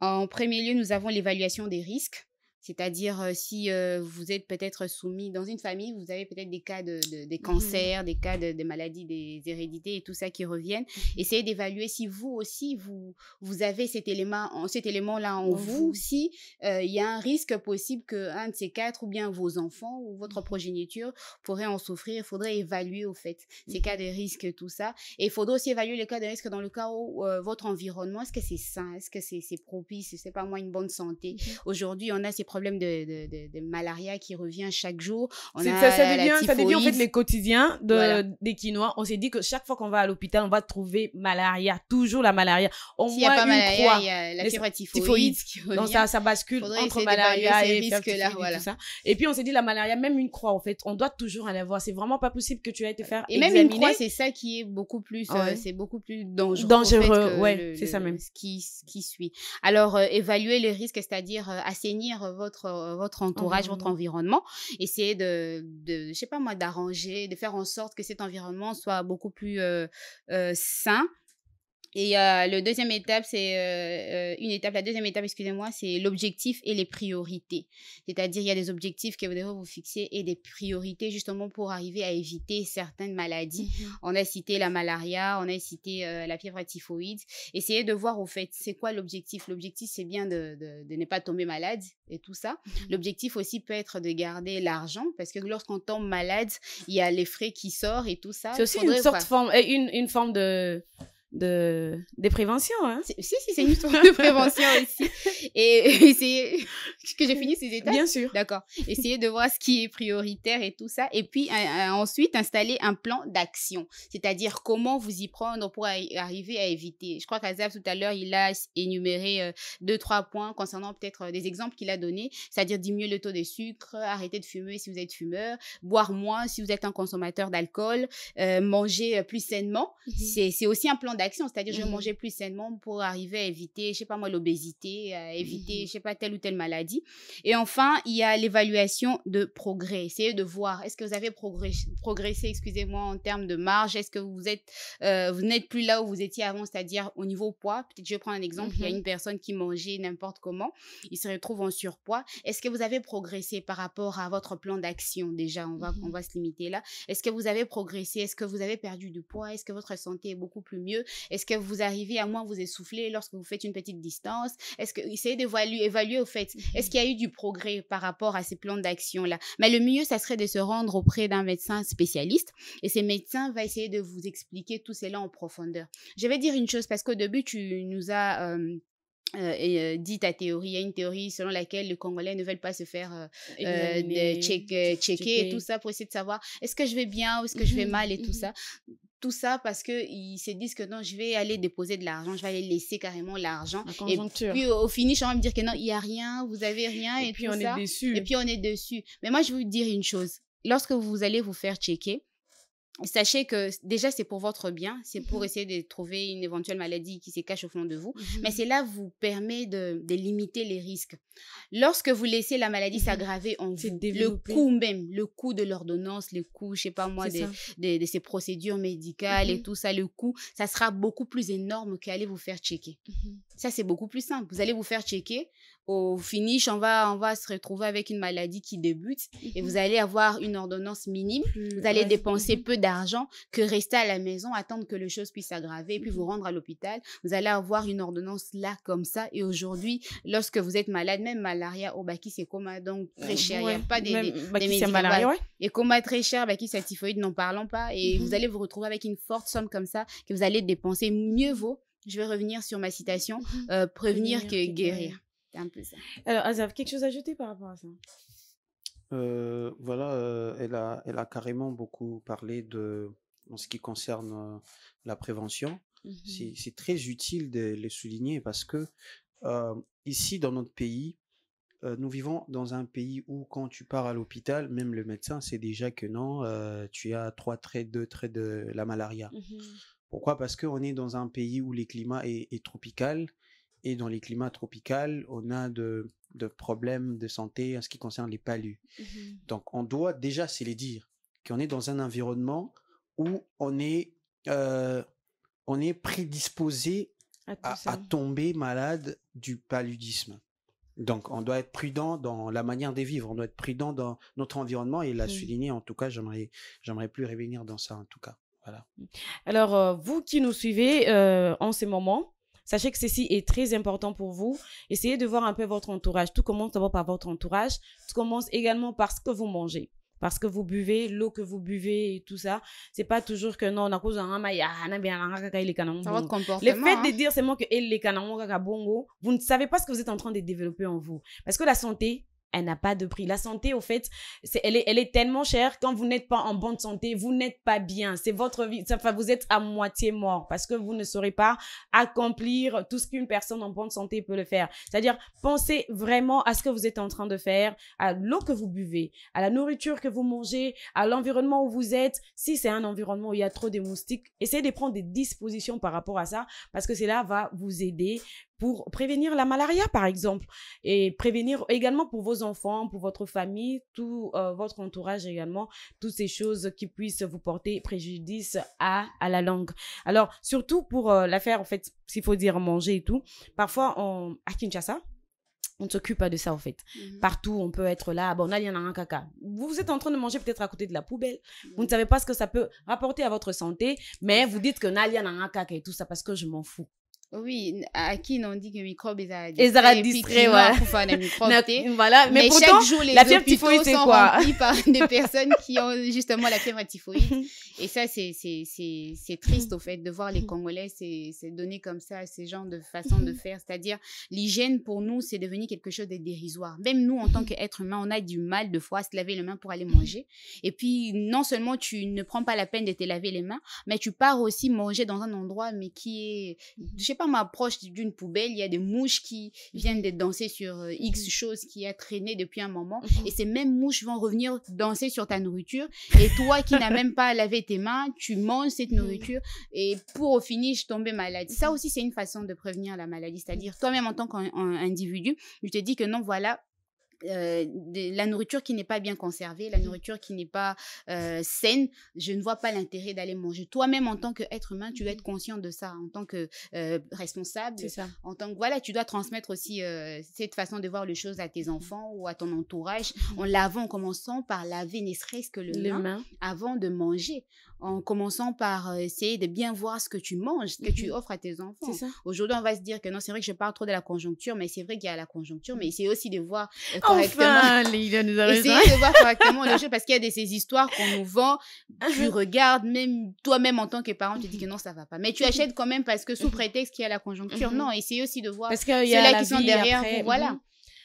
Speaker 2: En premier lieu, nous avons l'évaluation des risques. C'est-à-dire, si vous êtes peut-être soumis dans une famille, vous avez peut-être des cas de, des mmh cancers, des cas de, maladies, des hérédités et tout ça qui reviennent. Mmh Essayez d'évaluer si vous aussi, vous, vous avez cet élément, cet élément-là en, vous, si il y a un risque possible qu'un de ces quatre, ou bien vos enfants ou votre mmh progéniture pourrait en souffrir. Il faudrait évaluer, au fait, ces cas de risque, tout ça. Et il faudrait aussi évaluer les cas de risque dans le cas où votre environnement, est-ce que c'est sain, est-ce que c'est propice, c'est pas moi une bonne santé? Aujourd'hui, on a ces problème de, de, de, malaria qui revient chaque jour.
Speaker 1: On a ça, ça, devient, ça devient en fait les quotidiens de, des Quinois. On s'est dit que chaque fois qu'on va à l'hôpital, on va trouver malaria, toujours la malaria. Au
Speaker 2: S'il moins a pas une malaria, croix. y a la fièvre typhoïde, qui revient.
Speaker 1: Donc ça, ça bascule entre malaria et fièvre voilà. tout ça. Et puis on s'est dit la malaria, même une croix, en fait, on doit toujours en avoir. C'est vraiment pas possible que tu ailles te faire
Speaker 2: Et même une croix, c'est ça qui est beaucoup plus, euh, c'est beaucoup plus dangereux.
Speaker 1: Dangereux, ouais, c'est ça même.
Speaker 2: Ce qui, qui suit. Alors, euh, évaluer les risques, c'est-à-dire euh, assainir votre votre entourage, votre environnement. Essayez de, de, je sais pas moi, d'arranger, de faire en sorte que cet environnement soit beaucoup plus sain et le deuxième étape, c'est une étape. La deuxième étape, excusez-moi, c'est l'objectif et les priorités. C'est-à-dire, il y a des objectifs que vous devez vous fixer et des priorités justement pour arriver à éviter certaines maladies. Mmh on a cité la malaria, on a cité la fièvre typhoïde. Essayez de voir au fait, c'est quoi l'objectif? L'objectif, c'est bien de, de, ne pas tomber malade et tout ça. Mmh l'objectif aussi peut être de garder l'argent parce que lorsqu'on tombe malade, il y a les frais qui sortent et tout ça.
Speaker 1: C'est aussi une sorte forme, une, une forme de de, des préventions. Hein?
Speaker 2: Si, si, c'est une histoire de prévention aussi. Et essayer que j'ai fini ces étapes.
Speaker 1: Bien sûr.
Speaker 2: D'accord. Essayer de voir ce qui est prioritaire et tout ça. Et puis ensuite, installer un plan d'action. C'est-à-dire comment vous y prendre pour arriver à éviter. Je crois qu'Azab, tout à l'heure, il a énuméré euh, deux, trois points concernant peut-être euh, des exemples qu'il a donnés. C'est-à-dire diminuer le taux de sucre, arrêter de fumer si vous êtes fumeur, boire moins si vous êtes un consommateur d'alcool, euh, manger plus sainement. Mm-hmm. C'est aussi un plan d'action, c'est-à-dire je vais mmh. manger plus sainement pour arriver à éviter, je sais pas moi, l'obésité, à éviter, mmh. je sais pas, telle ou telle maladie. Et enfin, il y a l'évaluation de progrès. Essayez de voir, est-ce que vous avez progressé, excusez-moi, en termes de marge? Est-ce que vous êtes, euh, vous n'êtes plus là où vous étiez avant, c'est-à-dire au niveau poids? Peut-être je vais prendre un exemple, il y a mmh une personne qui mangeait n'importe comment, il se retrouve en surpoids. Est-ce que vous avez progressé par rapport à votre plan d'action? Déjà, on va, on va se limiter là. Est-ce que vous avez progressé? Est-ce que vous avez perdu du poids? Est-ce que votre santé est beaucoup plus mieux? Est-ce que vous arrivez à moins vous essouffler lorsque vous faites une petite distance? Est-ce que essayez d'évaluer évaluer au fait est-ce mmh qu'il y a eu du progrès par rapport à ces plans d'action là Mais le mieux ça serait de se rendre auprès d'un médecin spécialiste et ces médecins va essayer de vous expliquer tout cela en profondeur. Je vais dire une chose parce qu'au début tu nous as dit ta théorie. Il y a une théorie selon laquelle les Congolais ne veulent pas se faire checker, checker, et tout ça pour essayer de savoir est-ce que je vais bien ou est-ce que je vais mal et tout mmh ça tout ça parce qu'ils se disent que non, je vais aller déposer de l'argent, je vais aller laisser carrément l'argent. Et puis au finish, on va me dire que non, il n'y a rien, vous avez rien. Et, puis on est
Speaker 1: déçu.
Speaker 2: Et puis on est dessus. Mais moi, je vais vous dire une chose. Lorsque vous allez vous faire checker, Sachez que déjà, c'est pour votre bien, c'est pour mmh essayer de trouver une éventuelle maladie qui se cache au fond de vous, mmh mais c'est là vous permet de, de, limiter les risques. Lorsque vous laissez la maladie mmh s'aggraver en vous, le coût même, le coût de l'ordonnance, le coût, je sais pas moi, de, de, ces procédures médicales et tout ça, le coût, ça sera beaucoup plus énorme qu'aller vous faire checker. Ça, c'est beaucoup plus simple. Vous allez vous faire checker, au finish, on va, on va se retrouver avec une maladie qui débute et vous allez avoir une ordonnance minime. vous allez dépenser peu d'argent que rester à la maison, attendre que les choses puissent s'aggraver et puis vous rendre à l'hôpital. Vous allez avoir une ordonnance là comme ça. Et aujourd'hui, lorsque vous êtes malade, même malaria au baki, c'est coma donc très cher. Il n'y a pas des, des, médicaments. Et coma très cher, baki, c'est typhoïde, n'en parlons pas. Et vous allez vous retrouver avec une forte somme comme ça que vous allez dépenser. Mieux vaut, je vais revenir sur ma citation, euh, prévenir, que guérir. C'est un peu ça.
Speaker 1: Alors, Azaf, quelque chose à ajouter par rapport à ça?
Speaker 3: Euh, Voilà, euh, elle, a, elle a carrément beaucoup parlé de, en ce qui concerne euh, la prévention. Mmh c'est très utile de le souligner parce que ici, dans notre pays, nous vivons dans un pays où quand tu pars à l'hôpital, même le médecin sait déjà que non, tu as trois traits, deux traits de la malaria. Mmh Pourquoi? Parce qu'on est dans un pays où le climat est, est tropical et dans les climats tropicaux, on a de, de problèmes de santé en ce qui concerne les palus. Mmh Donc, on doit déjà se les dire qu'on est dans un environnement où on est, euh, on est prédisposé à, tomber malade du paludisme. Donc, on doit être prudent dans la manière de vivre, on doit être prudent dans notre environnement et l'a mmh. souligner. En tout cas, j'aimerais, j'aimerais plus revenir dans ça, en tout cas. Voilà. Mmh.
Speaker 1: Alors, euh, vous qui nous suivez euh, en ce moment, Sachez que ceci est très important pour vous. Essayez de voir un peu votre entourage. Tout commence d'abord par votre entourage. Tout commence également par ce que vous mangez parce que vous buvez l'eau que vous buvez et tout ça c'est pas toujours que non na cause un maya na bien le fait de hein. dire seulement que les bongo vous ne savez pas ce que vous êtes en train de développer en vous parce que la santé elle n'a pas de prix. La santé, au fait, elle, est, elle est tellement chère. Quand vous n'êtes pas en bonne santé, vous n'êtes pas bien. C'est votre vie. Enfin, vous êtes à moitié mort parce que vous ne saurez pas accomplir tout ce qu'une personne en bonne santé peut le faire. C'est-à-dire, pensez vraiment à ce que vous êtes en train de faire, à l'eau que vous buvez, à la nourriture que vous mangez, à l'environnement où vous êtes. Si c'est un environnement où il y a trop de moustiques, essayez de prendre des dispositions par rapport à ça parce que cela va vous aider pour prévenir la malaria, par exemple, et prévenir également pour vos enfants, pour votre famille, tout euh, votre entourage également, toutes ces choses qui puissent vous porter préjudice à, à la langue. Alors, surtout pour euh, l'affaire, en fait, s'il faut dire manger et tout, parfois, on, à Kinshasa, on ne s'occupe pas de ça, en fait. Mhm. Partout, on peut être là. Bon, là, il y en a un caca. Vous êtes en train de manger peut-être à côté de la poubelle. Vous ne savez pas ce que ça peut rapporter à votre santé, mais vous dites que Nalia n'a un caca et tout ça parce que je m'en fous.
Speaker 2: Oui, à qui on dit que microbe
Speaker 1: est distrait, voilà. voilà. Mais, pourtant, chaque jour, les la fièvre typhoïde, c'est quoi?
Speaker 2: remplis par des personnes qui ont justement la fièvre typhoïde. Et ça, c'est, c'est, c'est, c'est triste, au fait, de voir les Congolais, c'est donné comme ça, ces genres de façon de faire. C'est-à-dire, l'hygiène, pour nous, c'est devenu quelque chose de dérisoire. Même nous, en tant qu'être humain, on a du mal, de fois, à se laver les mains pour aller manger. Et puis, non seulement tu ne prends pas la peine de te laver les mains, mais tu pars aussi manger dans un endroit, mais qui est, je sais pas, m'approche d'une poubelle, il y a des mouches qui viennent de danser sur euh, X mhm. choses qui a traîné depuis un moment. Mhm. Et ces mêmes mouches vont revenir danser sur ta nourriture. Et toi qui n'as même pas lavé tes mains, tu manges cette mhm. nourriture. Et pour au finish tomber malade. Ça aussi, c'est une façon de prévenir la maladie. C'est-à-dire, toi-même en tant qu'individu, tu te dis que non, voilà, euh, de, la nourriture qui n'est pas bien conservée, la mmh. nourriture qui n'est pas euh, saine, je ne vois pas l'intérêt d'aller manger. Toi-même, en tant qu'être humain, tu dois être mmh. conscient de ça, en tant que euh, responsable.
Speaker 1: Ça.
Speaker 2: En tant que, voilà, tu dois transmettre aussi cette façon de voir les choses à tes mmh. enfants ou à ton entourage en lavant, en commençant par laver ne serait-ce que le, main, avant de manger en commençant par essayer de bien voir ce que tu manges, ce que tu offres à tes enfants. Aujourd'hui, on va se dire que non, c'est vrai que je parle trop de la conjoncture, mais c'est vrai qu'il y a la conjoncture, mais c'est aussi de voir correctement.
Speaker 1: Enfin, nous a
Speaker 2: essayer de voir correctement les choses parce qu'il y a de ces histoires qu'on nous vend. Tu regardes, même toi-même en tant que parent, tu dis que non, ça va pas. Mais tu achètes quand même parce que sous prétexte qu'il y a la conjoncture. Non, essayez aussi de voir.
Speaker 1: Parce y a
Speaker 2: là qui sont derrière. Voilà.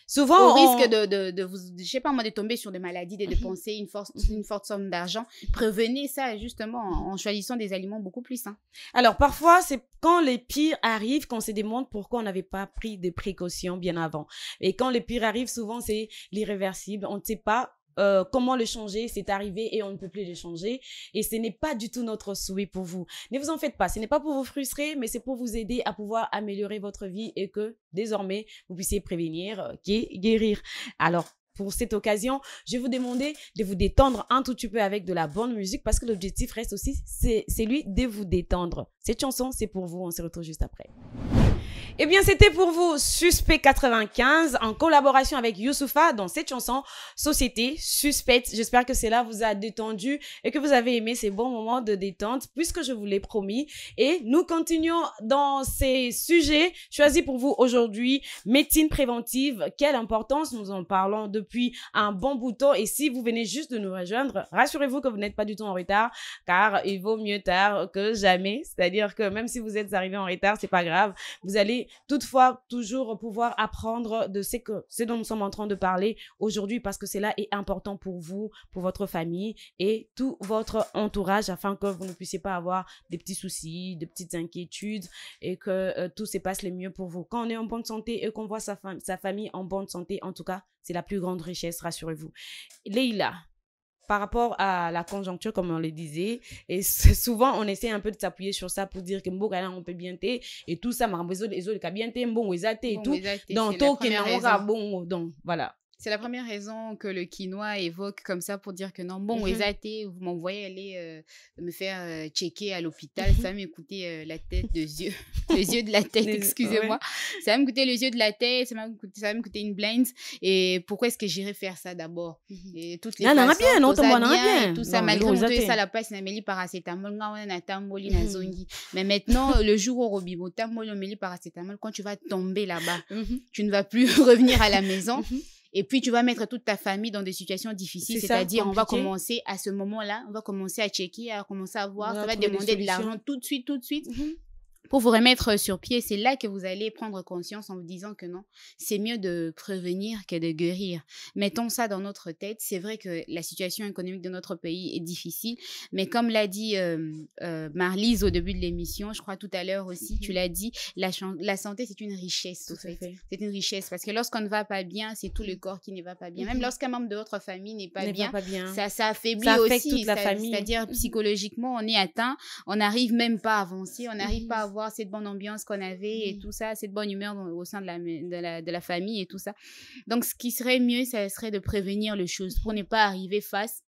Speaker 1: Souvent,
Speaker 2: au risque de, de, de vous, je sais pas moi, de tomber sur des maladies, de dépenser une, force, une forte somme d'argent. Prévenez ça justement en, choisissant des aliments beaucoup plus sains.
Speaker 1: Alors parfois, c'est quand les pires arrivent qu'on se demande pourquoi on n'avait pas pris des précautions bien avant. Et quand les pires arrivent, souvent c'est l'irréversible. On ne sait pas euh, comment le changer, c'est arrivé et on ne peut plus le changer. Et ce n'est pas du tout notre souhait pour vous. Ne vous en faites pas, ce n'est pas pour vous frustrer, mais c'est pour vous aider à pouvoir améliorer votre vie et que désormais, vous puissiez prévenir, euh, guérir. Alors, pour cette occasion, je vais vous demander de vous détendre un tout petit peu avec de la bonne musique parce que l'objectif reste aussi, c'est celui de vous détendre. Cette chanson, c'est pour vous. On se retrouve juste après. Eh bien, c'était pour vous Suspect 95 en collaboration avec Youssoufa dans cette chanson Société Suspecte. J'espère que cela vous a détendu et que vous avez aimé ces bons moments de détente puisque je vous l'ai promis. Et nous continuons dans ces sujets choisis pour vous aujourd'hui. Médecine préventive, quelle importance? Nous en parlons depuis un bon bout de temps et si vous venez juste de nous rejoindre, rassurez-vous que vous n'êtes pas du tout en retard car il vaut mieux tard que jamais. C'est-à-dire que même si vous êtes arrivé en retard, c'est pas grave. Vous allez toutefois toujours pouvoir apprendre de ce, que, dont nous sommes en train de parler aujourd'hui parce que cela est important pour vous, pour votre famille et tout votre entourage afin que vous ne puissiez pas avoir des petits soucis, des petites inquiétudes et que euh, tout se passe le mieux pour vous. Quand on est en bonne santé et qu'on voit sa, sa famille en bonne santé, en tout cas, c'est la plus grande richesse, rassurez-vous. Leïla, par rapport à la conjoncture, comme on le disait, et souvent on essaie un peu de s'appuyer sur ça pour dire que on peut bien et tout ça, mais les autres bien bon, et tout. Donc, tout bon, donc voilà.
Speaker 2: C'est la première raison que le quinoa évoque comme ça pour dire que non, bon, mmh vous m'envoyez aller euh, me faire euh, checker à l'hôpital, ça va m'écouter euh, la tête, deux yeux, les yeux de la tête, excusez-moi. Ça va me coûter les yeux de la tête, ça va me coûter, ça va me coûter une blind. Et pourquoi est-ce que j'irais faire ça d'abord?
Speaker 1: Mmh Et toutes les non, bien, non, bien, bien.
Speaker 2: tout ça, malgré mon ça la passe, na paracétamol, mmh. Mais maintenant, le jour où robibo, paracétamol, quand tu vas tomber là-bas, tu ne vas plus revenir à la maison. Et puis, tu vas mettre toute ta famille dans des situations difficiles. C'est-à-dire, on va commencer à ce moment-là, on va commencer à checker, à commencer à voir. ça va demander de l'argent tout de suite, tout de suite. Mhm pour vous remettre sur pied, c'est là que vous allez prendre conscience en vous disant que non, c'est mieux de prévenir que de guérir. Mettons ça dans notre tête. C'est vrai que la situation économique de notre pays est difficile, mais comme l'a dit euh, euh, Marlise au début de l'émission, je crois tout à l'heure aussi, tu mmh l'as dit, la, la santé, c'est une richesse. C'est une richesse parce que lorsqu'on ne va pas bien, c'est tout le corps qui ne va pas bien. Même mmh lorsqu'un membre de votre famille n'est pas, bien, Ça, ça affaiblit aussi. Toute la famille. C'est-à-dire, mmh psychologiquement, on est atteint, on n'arrive même pas à avancer, on n'arrive pas à voir cette bonne ambiance qu'on avait et mmh. tout ça, cette bonne humeur au sein de la, de la, de la famille et tout ça. Donc, ce qui serait mieux, ça serait de prévenir les choses pour ne pas arriver face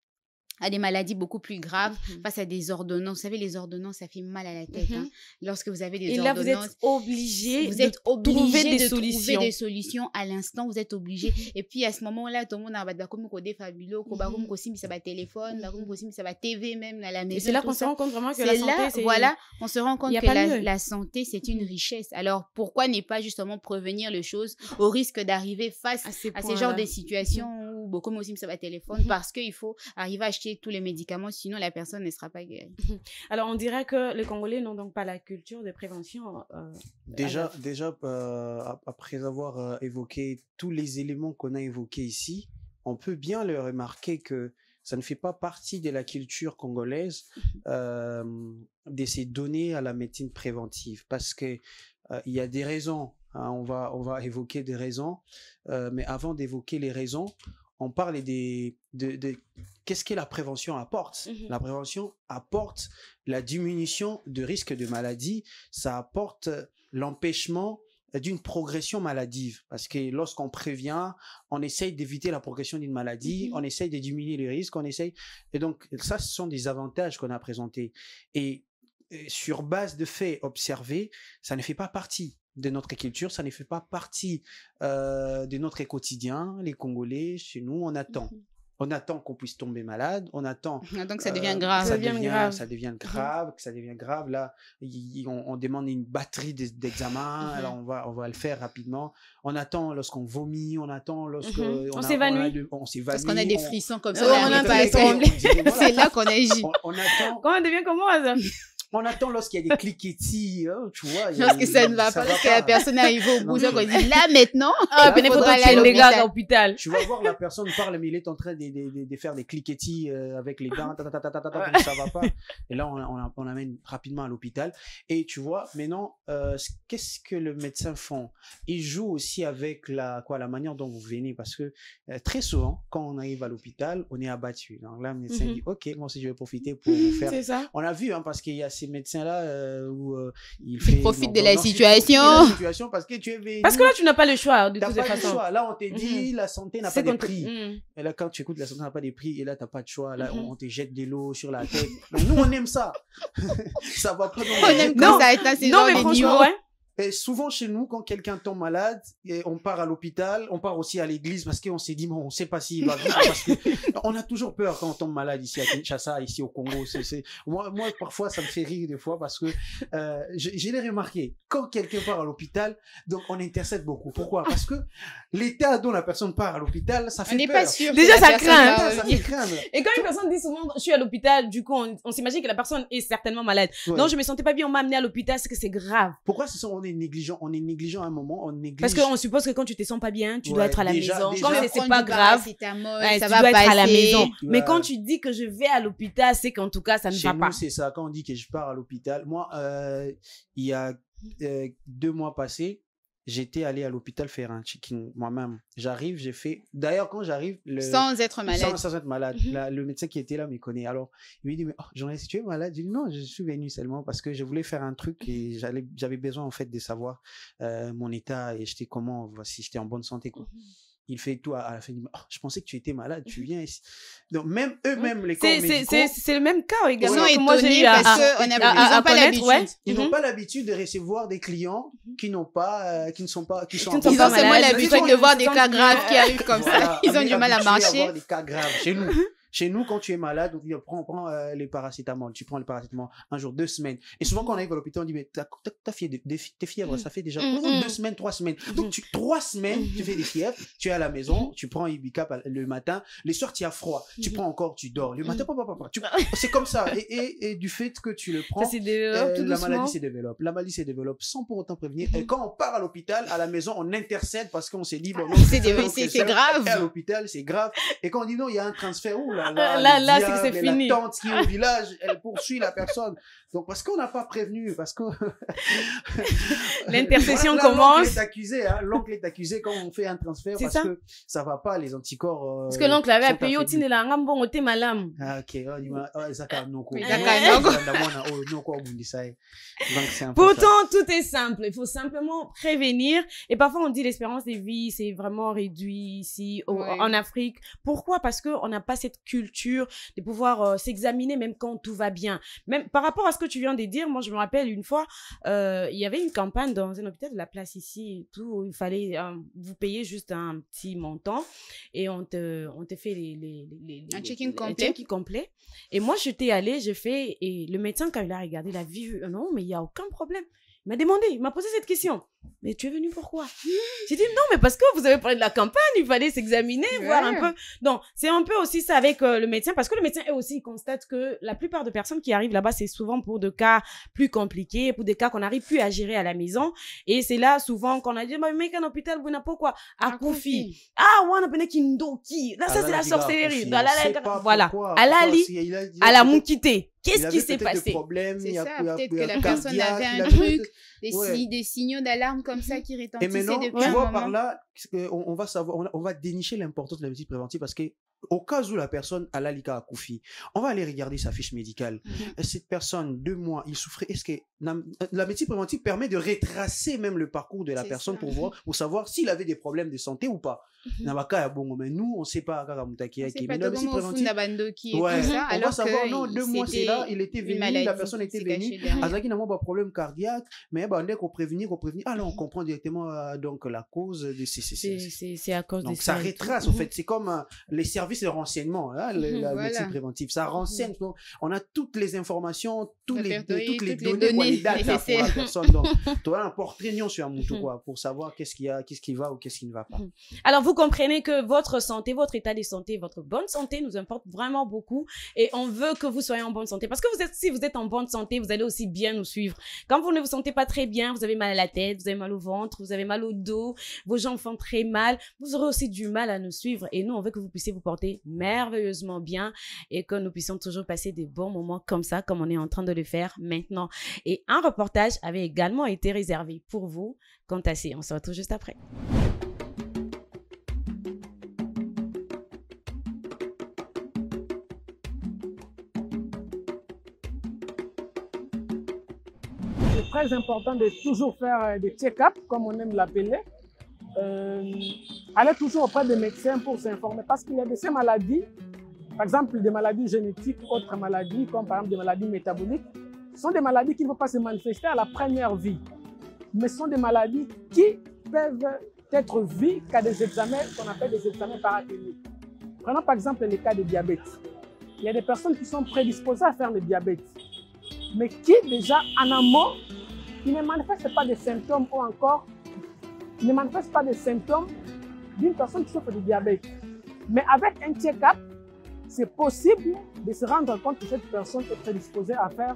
Speaker 2: à des maladies beaucoup plus graves, mmh face à des ordonnances. Vous savez, les ordonnances, ça fait mal à la tête. Hein. Mmh Lorsque vous avez des ordonnances.
Speaker 1: Et là, vous êtes obligé
Speaker 2: vous êtes obligé trouver des de solutions. trouver des solutions à l'instant. Vous êtes obligé. Et puis, à ce moment-là, tout le monde a comme côté fabuleux, comme aussi, ça va téléphone, comme aussi, ça va TV même à la maison.
Speaker 1: Et c'est là qu'on se rend compte vraiment que la santé, c'est.
Speaker 2: Voilà, on se rend compte que la, la, santé, c'est une richesse. Alors, pourquoi ne pas justement prévenir les choses au risque d'arriver face à, ces, genres de situations où, beaucoup comme aussi, ça va téléphone, parce qu'il faut arriver à acheter tous les médicaments, sinon la personne ne sera pas guérie.
Speaker 1: Alors, on dirait que les Congolais n'ont donc pas la culture de prévention.
Speaker 3: Euh, déjà, déjà euh, après avoir euh, évoqué tous les éléments qu'on a évoqués ici, on peut bien le remarquer que ça ne fait pas partie de la culture congolaise de se donner à la médecine préventive parce que il y a des raisons. Hein, on va on va évoquer des raisons, mais avant d'évoquer les raisons, on parle des, de, qu'est-ce que la prévention apporte. Mmh la prévention apporte la diminution de risque de maladie, ça apporte l'empêchement d'une progression maladive. Parce que lorsqu'on prévient, on essaye d'éviter la progression d'une maladie, mmh on essaye de diminuer les risques, on essaye... Et donc, ça, ce sont des avantages qu'on a présentés. Et, sur base de faits observés, ça ne fait pas partie de notre culture, ça ne fait pas partie euh, de notre quotidien. Les Congolais, chez nous, on attend. Mhm. On attend qu'on puisse tomber malade, on attend.
Speaker 2: Donc ça devient euh, grave.
Speaker 3: Ça, devient, grave. Ça devient grave, ça devient grave. Là, on, demande une batterie d'examens, mhm. alors on va, on va le faire rapidement. On attend lorsqu'on vomit, on attend lorsque
Speaker 1: mhm. on, s'évanouit.
Speaker 3: On s'évanouit.
Speaker 2: Parce qu'on a des frissons comme ça. C'est là qu'on agit.
Speaker 1: On, attend. Quand on devient comment ça?
Speaker 3: On attend lorsqu'il y a des cliquetis, hein, tu vois.
Speaker 2: Lorsque ça ne va pas, lorsque la personne arrive au bout, on dit là maintenant,
Speaker 1: ah, il faudra aller à l'hôpital.
Speaker 3: Tu vas voir la personne parle, mais il est en train de, faire des cliquetis euh, avec les dents, ça va pas. Et là, on, on, amène rapidement à l'hôpital. Et tu vois, maintenant, euh, qu'est-ce que le médecin font? Il joue aussi avec la, quoi, la manière dont vous venez, parce que euh, très souvent, quand on arrive à l'hôpital, on est abattu. Donc là, le médecin mhm. dit, ok, moi aussi je vais profiter pour vous faire.
Speaker 1: C'est ça.
Speaker 3: On a vu, hein, parce qu'il y a médecins-là euh, où euh,
Speaker 2: il fait. profite de la situation.
Speaker 3: situation parce que tu es
Speaker 1: Parce que là, tu n'as pas le choix, de toute façon. choix.
Speaker 3: Là, on te dit, la santé n'a pas de prix. Mhm. Et là, quand tu écoutes, la santé n'a pas de prix, et là, tu n'as pas de choix. Là, mhm. on te jette de l'eau sur la tête. nous, on aime ça. ça va pas
Speaker 2: On aime quand ça est non, mais franchement, ouais.
Speaker 3: Et souvent chez nous, quand quelqu'un tombe malade, et on part à l'hôpital, on part aussi à l'église parce qu'on s'est dit, bon, on sait pas s'il va vivre parce que on a toujours peur quand on tombe malade ici à Kinshasa, ici au Congo. C'est, moi, moi, parfois, ça me fait rire des fois parce que euh, je, l'ai remarqué. Quand quelqu'un part à l'hôpital, donc on intercède beaucoup. Pourquoi? Parce que l'état dont la personne part à l'hôpital, ça fait on
Speaker 2: n'est pas sûr.
Speaker 1: Déjà, ça craint. Ça fait craindre. Et quand une personne dit souvent, je suis à l'hôpital, du coup, on, s'imagine que la personne est certainement malade. Non, je me sentais pas bien, on m'a amené à l'hôpital, c'est que c'est grave.
Speaker 3: Pourquoi ce sont on est négligent, on est négligent à un moment, on néglige.
Speaker 1: Parce qu'on suppose que quand tu te sens pas bien, tu dois être à la maison. quand c'est pas grave, ça
Speaker 2: tu va dois être à la maison.
Speaker 1: Mais quand tu dis que je vais à l'hôpital, c'est qu'en tout cas, ça ne va pas.
Speaker 3: c'est ça. Quand on dit que je pars à l'hôpital, moi, euh, il y a euh, deux mois passés, j'étais allé à l'hôpital faire un check-in moi-même. J'arrive, j'ai fait. D'ailleurs, quand j'arrive.
Speaker 2: Sans être malade.
Speaker 3: Sans, être malade. Mhm. le médecin qui était là me connaît. Alors, il me dit Mais oh, journaliste, tu es malade Je dis Non, je suis venu seulement parce que je voulais faire un truc et j'avais besoin, en fait, de savoir euh, mon état et j'étais comment, si j'étais en bonne santé. Quoi. Mhm. Il fait tout à, la fin. Oh, je pensais que tu étais malade, tu viens ici. Donc, même eux-mêmes, les
Speaker 1: corps C'est le même cas également.
Speaker 2: Ils sont moi, étonnés parce qu'ils n'ont pas l'habitude.
Speaker 3: Ils n'ont pas l'habitude de recevoir des clients mhm. qui n'ont pas, euh, qui ne sont pas, qui sont
Speaker 2: Ils ont seulement l'habitude de voir des cas graves qui arrivent comme ça. Ils ont du mal à marcher.
Speaker 3: des cas graves chez nous. Chez nous, quand tu es malade, on dit, prends, prends euh, les paracétamol. Tu prends les paracétamol un jour, deux semaines. Et souvent, quand on arrive à l'hôpital, on dit, mais ta, ta, fièvre, tes fièvres, ça fait déjà mm, mm. deux semaines, trois semaines. Donc, tu, trois semaines, tu fais des fièvres, tu es à la maison, tu prends Ibicap le matin. Les soirs, tu as froid. Tu prends encore, tu dors. Le matin, papa, papa. C'est comme ça. Et, et, et, du fait que tu le prends,
Speaker 1: euh,
Speaker 3: la maladie se développe. La maladie se développe sans pour autant prévenir. Et quand on part à l'hôpital, à la maison, on intercède parce qu'on s'est dit, bon,
Speaker 2: c'est grave.
Speaker 3: À l'hôpital, c'est grave. Et quand on dit non, il y a un transfert, où là,
Speaker 1: là, là c'est que c'est fini.
Speaker 3: La tante qui est au village, elle poursuit la personne. Donc, parce qu'on n'a pas prévenu, parce que...
Speaker 1: L'intercession commence.
Speaker 3: L'oncle est accusé, hein. L'oncle est accusé quand on fait un transfert parce ça? que ça va pas, les anticorps. Euh,
Speaker 1: parce que l'oncle avait appuyé au tine la ngambon au malam.
Speaker 3: Ah, ok. Oh, noko.
Speaker 1: Pourtant, tout est simple. Il faut simplement prévenir. Et parfois, on dit l'espérance de vie, c'est vraiment réduit ici, en Afrique. Pourquoi? Parce qu'on n'a pas cette culture de pouvoir euh, s'examiner même quand tout va bien. Même par rapport à ce que tu viens de dire, moi je me rappelle une fois, euh, il y avait une campagne dans un hôpital de la place ici et tout, où il fallait euh, vous payer juste un petit montant et on te, on te fait les, les, les,
Speaker 2: un checking complet.
Speaker 1: complet. Et moi j'étais allée, je fais, et le médecin quand il a regardé, il a vu, non mais il n'y a aucun problème. Il m'a demandé, il m'a posé cette question. Mais tu es venu pourquoi J'ai dit non, mais parce que vous avez parlé de la campagne, il fallait s'examiner, voir un peu. Donc, c'est un peu aussi ça avec euh, le médecin, parce que le médecin est aussi constate que la plupart de personnes qui arrivent là-bas, c'est souvent pour des cas plus compliqués, pour des cas qu'on n'arrive plus à gérer à la maison. Et c'est là souvent qu'on a dit, mais un hôpital, vous n'avez pas quoi? À Koufi. Ah, on a besoin Kindoki. Là, ça, c'est la sorcellerie. Voilà. À la à la Moukité. Qu'est-ce qui s'est passé?
Speaker 2: C'est ça, peut-être que la personne avait un truc, des, signaux d'alarme comme ça qui retentissaient
Speaker 3: Et maintenant, tu vois, par là, on, on va savoir, on, va dénicher l'importance de la médecine préventive parce que au cas où la personne a l'alika à Koufi, on va aller regarder sa fiche médicale. Mhm. Cette personne, deux mois, il souffrait. Est-ce que la médecine préventive permet de retracer même le parcours de la personne pour voir, pour savoir s'il avait des problèmes de santé ou pas? Mhm. bon, mais nous, on ne sait pas.
Speaker 2: Mais la médecine préventive,
Speaker 3: ouais, on va savoir. Non, deux mois, c'est là, il était venu, la personne était venue. Azaki n'a pas de problème cardiaque, mais bah, on est qu'on prévenir, qu'on prévenir. Ah là, on mhm. comprend directement euh, donc la cause de ces.
Speaker 1: C'est à cause
Speaker 3: de ça. Donc ça retrace, en fait. C'est comme euh, les services de renseignement, hein, la médecine préventive. Ça renseigne. On a toutes les informations, tous les, toutes les données, nécessaires pour la personne. Donc, tu as un portrait sur un mouton, quoi, pour savoir qu'est-ce qui a, qu'est-ce qui va ou qu'est-ce qui ne va pas.
Speaker 1: Alors, vous comprenez que votre santé, votre état de santé, votre bonne santé nous importe vraiment beaucoup et on veut que vous soyez en bonne santé parce que vous êtes, si vous êtes en bonne santé, vous allez aussi bien nous suivre. Quand vous ne vous sentez pas très bien, vous avez mal à la tête, vous avez mal au ventre, vous avez mal au dos, vos jambes font très mal, vous aurez aussi du mal à nous suivre et nous, on veut que vous puissiez vous porter merveilleusement bien et que nous puissions toujours passer des bons moments comme ça, comme on est en train de le faire maintenant. Et un reportage avait également été réservé pour vous. Quant à on se retrouve juste après.
Speaker 5: C'est très important de toujours faire euh, des check-up, comme on aime l'appeler. Euh, aller toujours auprès des médecins pour s'informer parce qu'il y a de ces maladies, par exemple des maladies génétiques, autres maladies, comme par exemple des maladies métaboliques, sont des maladies qui ne vont pas se manifester à la première vie, mais sont des maladies qui peuvent être vues qu'à des examens qu'on appelle des examens paracliniques. Prenons par exemple les cas de diabète. Il y a des personnes qui sont prédisposées à faire le diabète, mais qui déjà en amont, qui ne manifestent pas de symptômes ou encore ne manifestent pas de symptômes d'une personne qui souffre de diabète. Mais avec un check-up, c'est possible de se rendre compte que cette personne est prédisposée à faire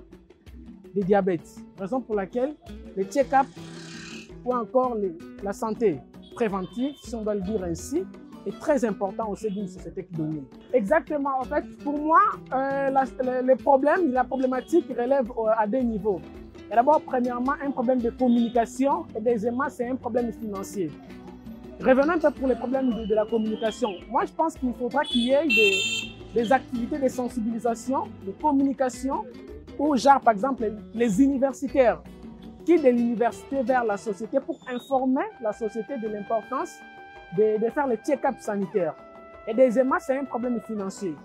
Speaker 5: du diabète. Raison pour laquelle le check-up ou encore la santé préventive, si on doit le dire ainsi, est très important au sein d'une société qui domine. Exactement, en fait, pour moi, euh, la, le, problème, la problématique relève euh, à deux niveaux. D'abord, premièrement, un problème de communication et deuxièmement, c'est un problème financier. Revenons un peu pour les problèmes de, la communication. Moi, je pense qu'il faudra qu'il y ait des, activités de sensibilisation, de communication, ou genre, par exemple, les universitaires qui de l'université vers la société pour informer la société de l'importance de, faire les check-up sanitaires. Et deuxièmement, c'est un problème financier.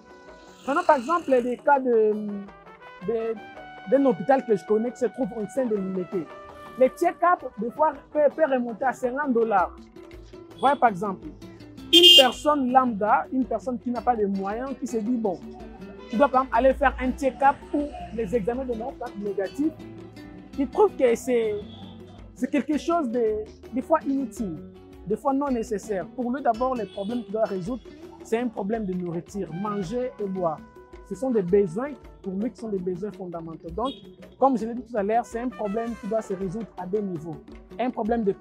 Speaker 5: Prenons par exemple des cas de, d'un hôpital que je connais qui se trouve au sein de l'Imeke. Les check-up, des fois, peuvent, remonter à 50 dollars. Voyez par exemple, une personne lambda, une personne qui n'a pas de moyens, qui se dit, bon, tu dois quand même aller faire un check-up pour les examens de notes négatifs. Il trouve que c'est quelque chose de, des fois inutile, des fois non nécessaire. Pour lui, d'abord, les problèmes qu'il doit résoudre, c'est un problème de nourriture, manger et boire. Ce sont des besoins, pour lui, qui sont des besoins fondamentaux. Donc, comme je l'ai dit tout à l'heure, c'est un problème qui doit se résoudre à deux niveaux. Un problème de,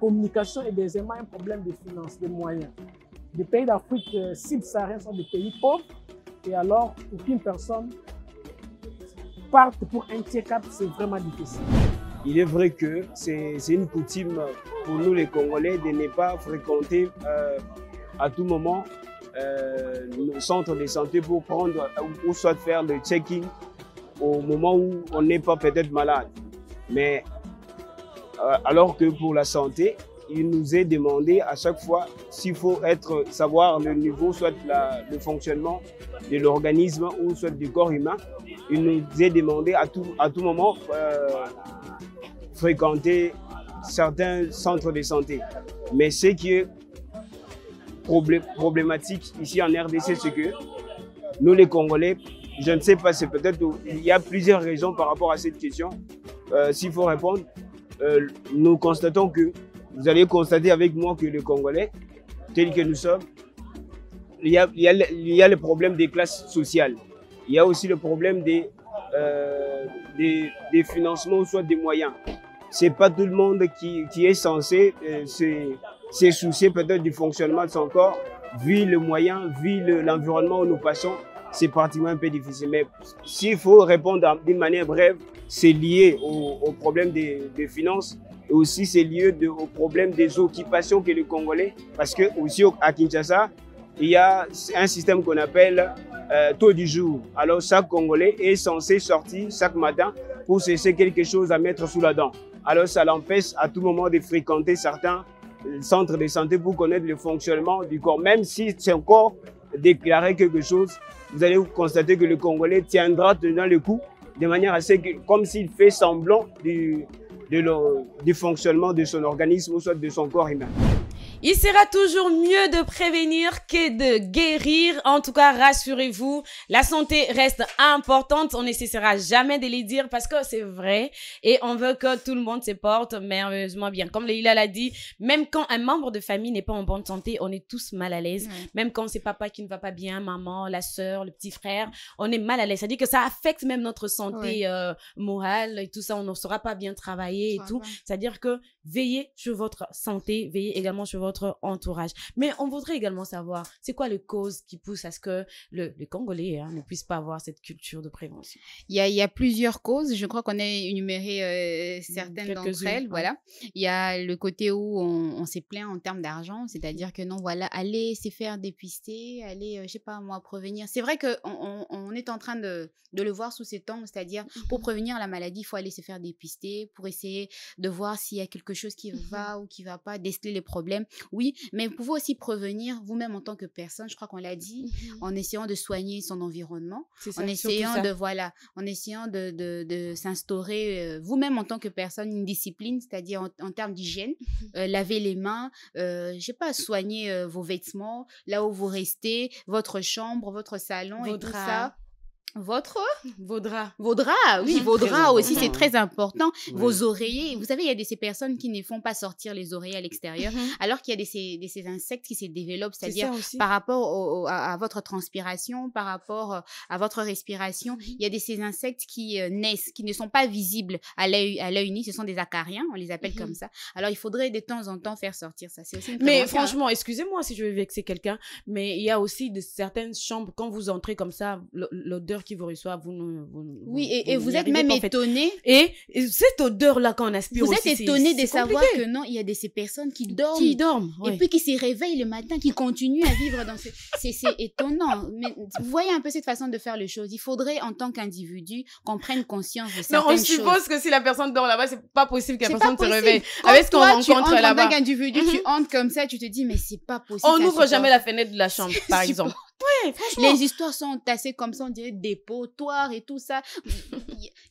Speaker 5: communication et deuxièmement, un problème de finances, de moyens. Les pays d'Afrique euh, subsaharienne sont des pays pauvres et alors, qu'une personne parte pour un check-up, c'est vraiment difficile.
Speaker 6: Il est vrai que c'est une coutume pour nous les Congolais de ne pas fréquenter euh, à tout moment euh, le centre de santé pour prendre ou soit faire le check-in au moment où on n'est pas peut-être malade. Mais euh, alors que pour la santé, il nous est demandé à chaque fois s'il faut être, savoir le niveau, soit le fonctionnement de l'organisme ou soit du corps humain. Il nous est demandé à tout, à tout moment euh, fréquenter certains centres de santé. Mais ce qui est problématique ici en RDC, c'est que nous les Congolais, je ne sais pas, c'est peut-être il y a plusieurs raisons par rapport à cette question. Euh, s'il faut répondre, euh, nous constatons que vous allez constater avec moi que les Congolais, tels que nous sommes, il y a, il y a, il y a le problème des classes sociales. Il y a aussi le problème des, euh, des, financements, soit des moyens. C'est pas tout le monde qui, qui est censé se, soucier peut-être du fonctionnement de son corps, vu le moyen, vu l'environnement où nous passons. C'est pratiquement un peu difficile. Mais s'il faut répondre d'une manière brève, c'est lié au, problème des, finances et aussi c'est lié au problème des occupations que les Congolais, parce que aussi à Kinshasa, il y a un système qu'on appelle euh, taux du jour. Alors chaque Congolais est censé sortir chaque matin pour cesser quelque chose à mettre sous la dent. Alors ça l'empêche à tout moment de fréquenter certains centres de santé pour connaître le fonctionnement du corps. Même si c'est encore déclaré quelque chose, vous allez constater que le Congolais tiendra dans le coup de manière assez que, comme s'il fait semblant du, du fonctionnement de son organisme ou soit de son corps humain.
Speaker 1: Il sera toujours mieux de prévenir que de guérir. En tout cas, rassurez-vous, la santé reste importante. On ne cessera jamais de les dire parce que c'est vrai et on veut que tout le monde se porte merveilleusement bien. Comme Leïla l'a dit, même quand un membre de famille n'est pas en bonne santé, on est tous mal à l'aise. Même quand c'est papa qui ne va pas bien, maman, la sœur, le petit frère, on est mal à l'aise. C'est-à-dire que ça affecte même notre santé euh, morale et tout ça. On ne saura pas bien travailler et tout. C'est-à-dire que veillez sur votre santé, veillez également sur votre entourage. Mais on voudrait également savoir, c'est quoi les causes qui poussent à ce que le, les Congolais hein, ne puissent pas avoir cette culture de prévention?
Speaker 2: Il y a, il y a plusieurs causes. Je crois qu'on a énuméré euh, certaines d'entre elles. Voilà. Il y a le côté où on, on s'est plaint en termes d'argent, c'est-à-dire que non, voilà, aller se faire dépister, aller, euh, je sais pas moi, prévenir. C'est vrai qu'on on, on, est en train de, de le voir sous ces temps, c'est-à-dire pour mhm. prévenir la maladie, il faut aller se faire dépister, pour essayer de voir s'il y a quelque chose qui mmh va ou qui va pas, déceler les problèmes. Oui, mais vous pouvez aussi prévenir vous-même en tant que personne, je crois qu'on l'a dit, mmh en essayant de soigner son environnement, en essayant de voilà, en essayant de, de, de s'instaurer euh, vous-même en tant que personne une discipline, c'est-à-dire en, termes d'hygiène, mmh euh, laver les mains, euh, je sais pas, soigner euh, vos vêtements, là où vous restez, votre chambre, votre salon et tout ça votre
Speaker 1: Vos draps.
Speaker 2: Vos draps, oui, vos draps aussi, c'est très important. Vos oreillers. Vous savez, il y a de ces personnes qui ne font pas sortir les oreillers à l'extérieur, mhm. alors qu'il y a de ces, de ces, insectes qui se développent, c'est-à-dire par rapport à, votre transpiration, par rapport euh, à votre respiration. Mhm. Il y a de ces insectes qui euh, naissent, qui ne sont pas visibles à l'œil nu. Ce sont des acariens, on les appelle mhm. comme ça. Alors, il faudrait de temps en temps faire sortir ça. C'est aussi
Speaker 1: Mais franchement, excusez-moi si je vais vexer quelqu'un, mais il y a aussi de certaines chambres, quand vous entrez comme ça, l'odeur qui vous reçoit, vous,
Speaker 2: oui, et, vous, êtes même étonné.
Speaker 1: Et, cette odeur-là quand on aspire
Speaker 2: Vous êtes étonné de savoir que non, il y a de ces personnes qui dorment.
Speaker 1: Qui dorment,
Speaker 2: Et puis qui se réveillent le matin, qui continuent à vivre dans ce... C'est étonnant. Mais vous voyez un peu cette façon de faire les choses. Il faudrait, en tant qu'individu, qu'on prenne conscience de certaines choses.
Speaker 1: Non, on suppose que si la personne dort là-bas, c'est pas possible que la personne se réveille. Avec ce qu'on rencontre là-bas.
Speaker 2: En tant qu'individu, tu mhm. entres comme ça, tu te dis, mais c'est pas possible.
Speaker 1: On n'ouvre jamais la fenêtre de la chambre, par exemple. Franchement.
Speaker 2: Les histoires sont tassées comme ça, on dirait des potoirs et tout ça.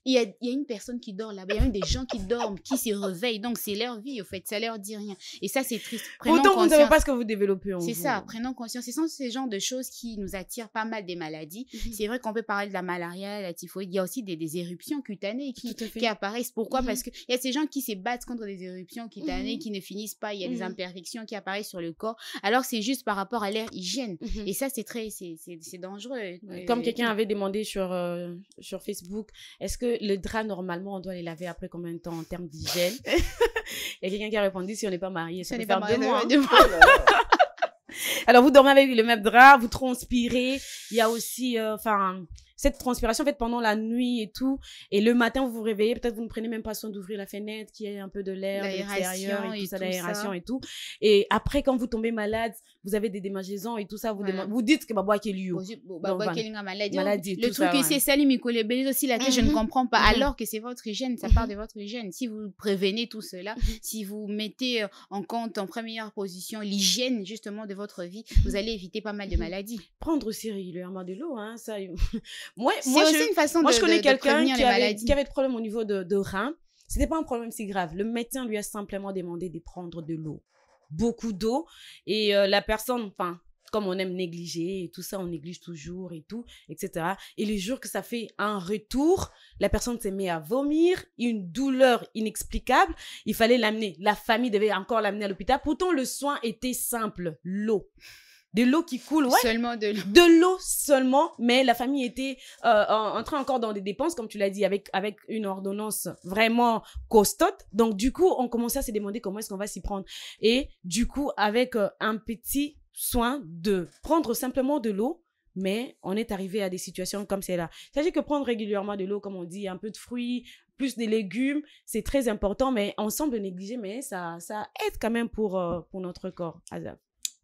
Speaker 2: Il y a, il y a une personne qui dort là-bas, il y a même des gens qui dorment, qui se réveillent. Donc, c'est leur vie, au fait. Ça leur dit rien. Et ça, c'est triste.
Speaker 1: Prenons Pourtant, vous ne savez pas ce que vous développez en
Speaker 2: C'est ça, prenons conscience. Ce sont ces genres de choses qui nous attirent pas mal des maladies. Mhm. C'est vrai qu'on peut parler de la malaria, la typhoïde. Il y a aussi des, des éruptions cutanées qui, qui apparaissent. Pourquoi? Mhm. Parce qu'il y a ces gens qui se battent contre des éruptions cutanées mhm. qui ne finissent pas. Il y a des imperfections qui apparaissent sur le corps. Alors, c'est juste par rapport à l'air hygiène. Et ça, c'est c'est dangereux.
Speaker 1: Comme quelqu'un avait demandé sur, euh, sur Facebook, est-ce que le drap normalement on doit les laver après combien de temps en termes d'hygiène? Il y a quelqu'un qui a répondu si on n'est pas marié, ça, peut faire deux mois. Alors vous dormez avec le même drap, vous transpirez. Il y a aussi, euh, enfin, cette transpiration faite pendant la nuit et tout. Et le matin, vous vous réveillez, peut-être vous ne prenez même pas soin d'ouvrir la fenêtre, qu'il y ait un peu de l'air l'extérieur et tout ça, l'aération et tout. Et après, quand vous tombez malade, vous avez des démangeaisons et tout ça, vous, vous dites que Baba est lieu.
Speaker 2: maladie. Le truc c'est ça, les aussi là je ne mhm. comprends pas. Mhm. Alors que c'est votre hygiène, ça part mhm. de votre hygiène. Si vous prévenez tout cela, si vous mettez euh, en compte en première position l'hygiène justement de votre vie, vous allez éviter pas mal de maladies.
Speaker 1: Prendre aussi régulièrement de l'eau, hein, ça.
Speaker 2: moi, moi, aussi je, une façon moi,
Speaker 1: je connais quelqu'un qui, avait, qui avait des problèmes au niveau de, de rein. C'était pas un problème si grave. Le médecin lui a simplement demandé de prendre de l'eau. Beaucoup d'eau. Et euh, la personne, enfin, comme on aime négliger et tout ça, on néglige toujours et tout, etc. Et les jours que ça fait un retour, la personne s'est mise à vomir, une douleur inexplicable. Il fallait l'amener. La famille devait encore l'amener à l'hôpital. Pourtant, le soin était simple, l'eau de l'eau qui coule, ouais.
Speaker 2: Seulement de l'eau.
Speaker 1: De l'eau seulement, mais la famille était euh, entrée encore dans des dépenses, comme tu l'as dit, avec, avec une ordonnance vraiment costote. Donc, du coup, on commençait à se demander comment est-ce qu'on va s'y prendre. Et du coup, avec euh, un petit soin de prendre simplement de l'eau, mais on est arrivé à des situations comme celle-là. Il s'agit que prendre régulièrement de l'eau, comme on dit, un peu de fruits, plus des légumes, c'est très important, mais on semble négliger, mais ça, ça aide quand même pour, euh, pour notre corps. Azab.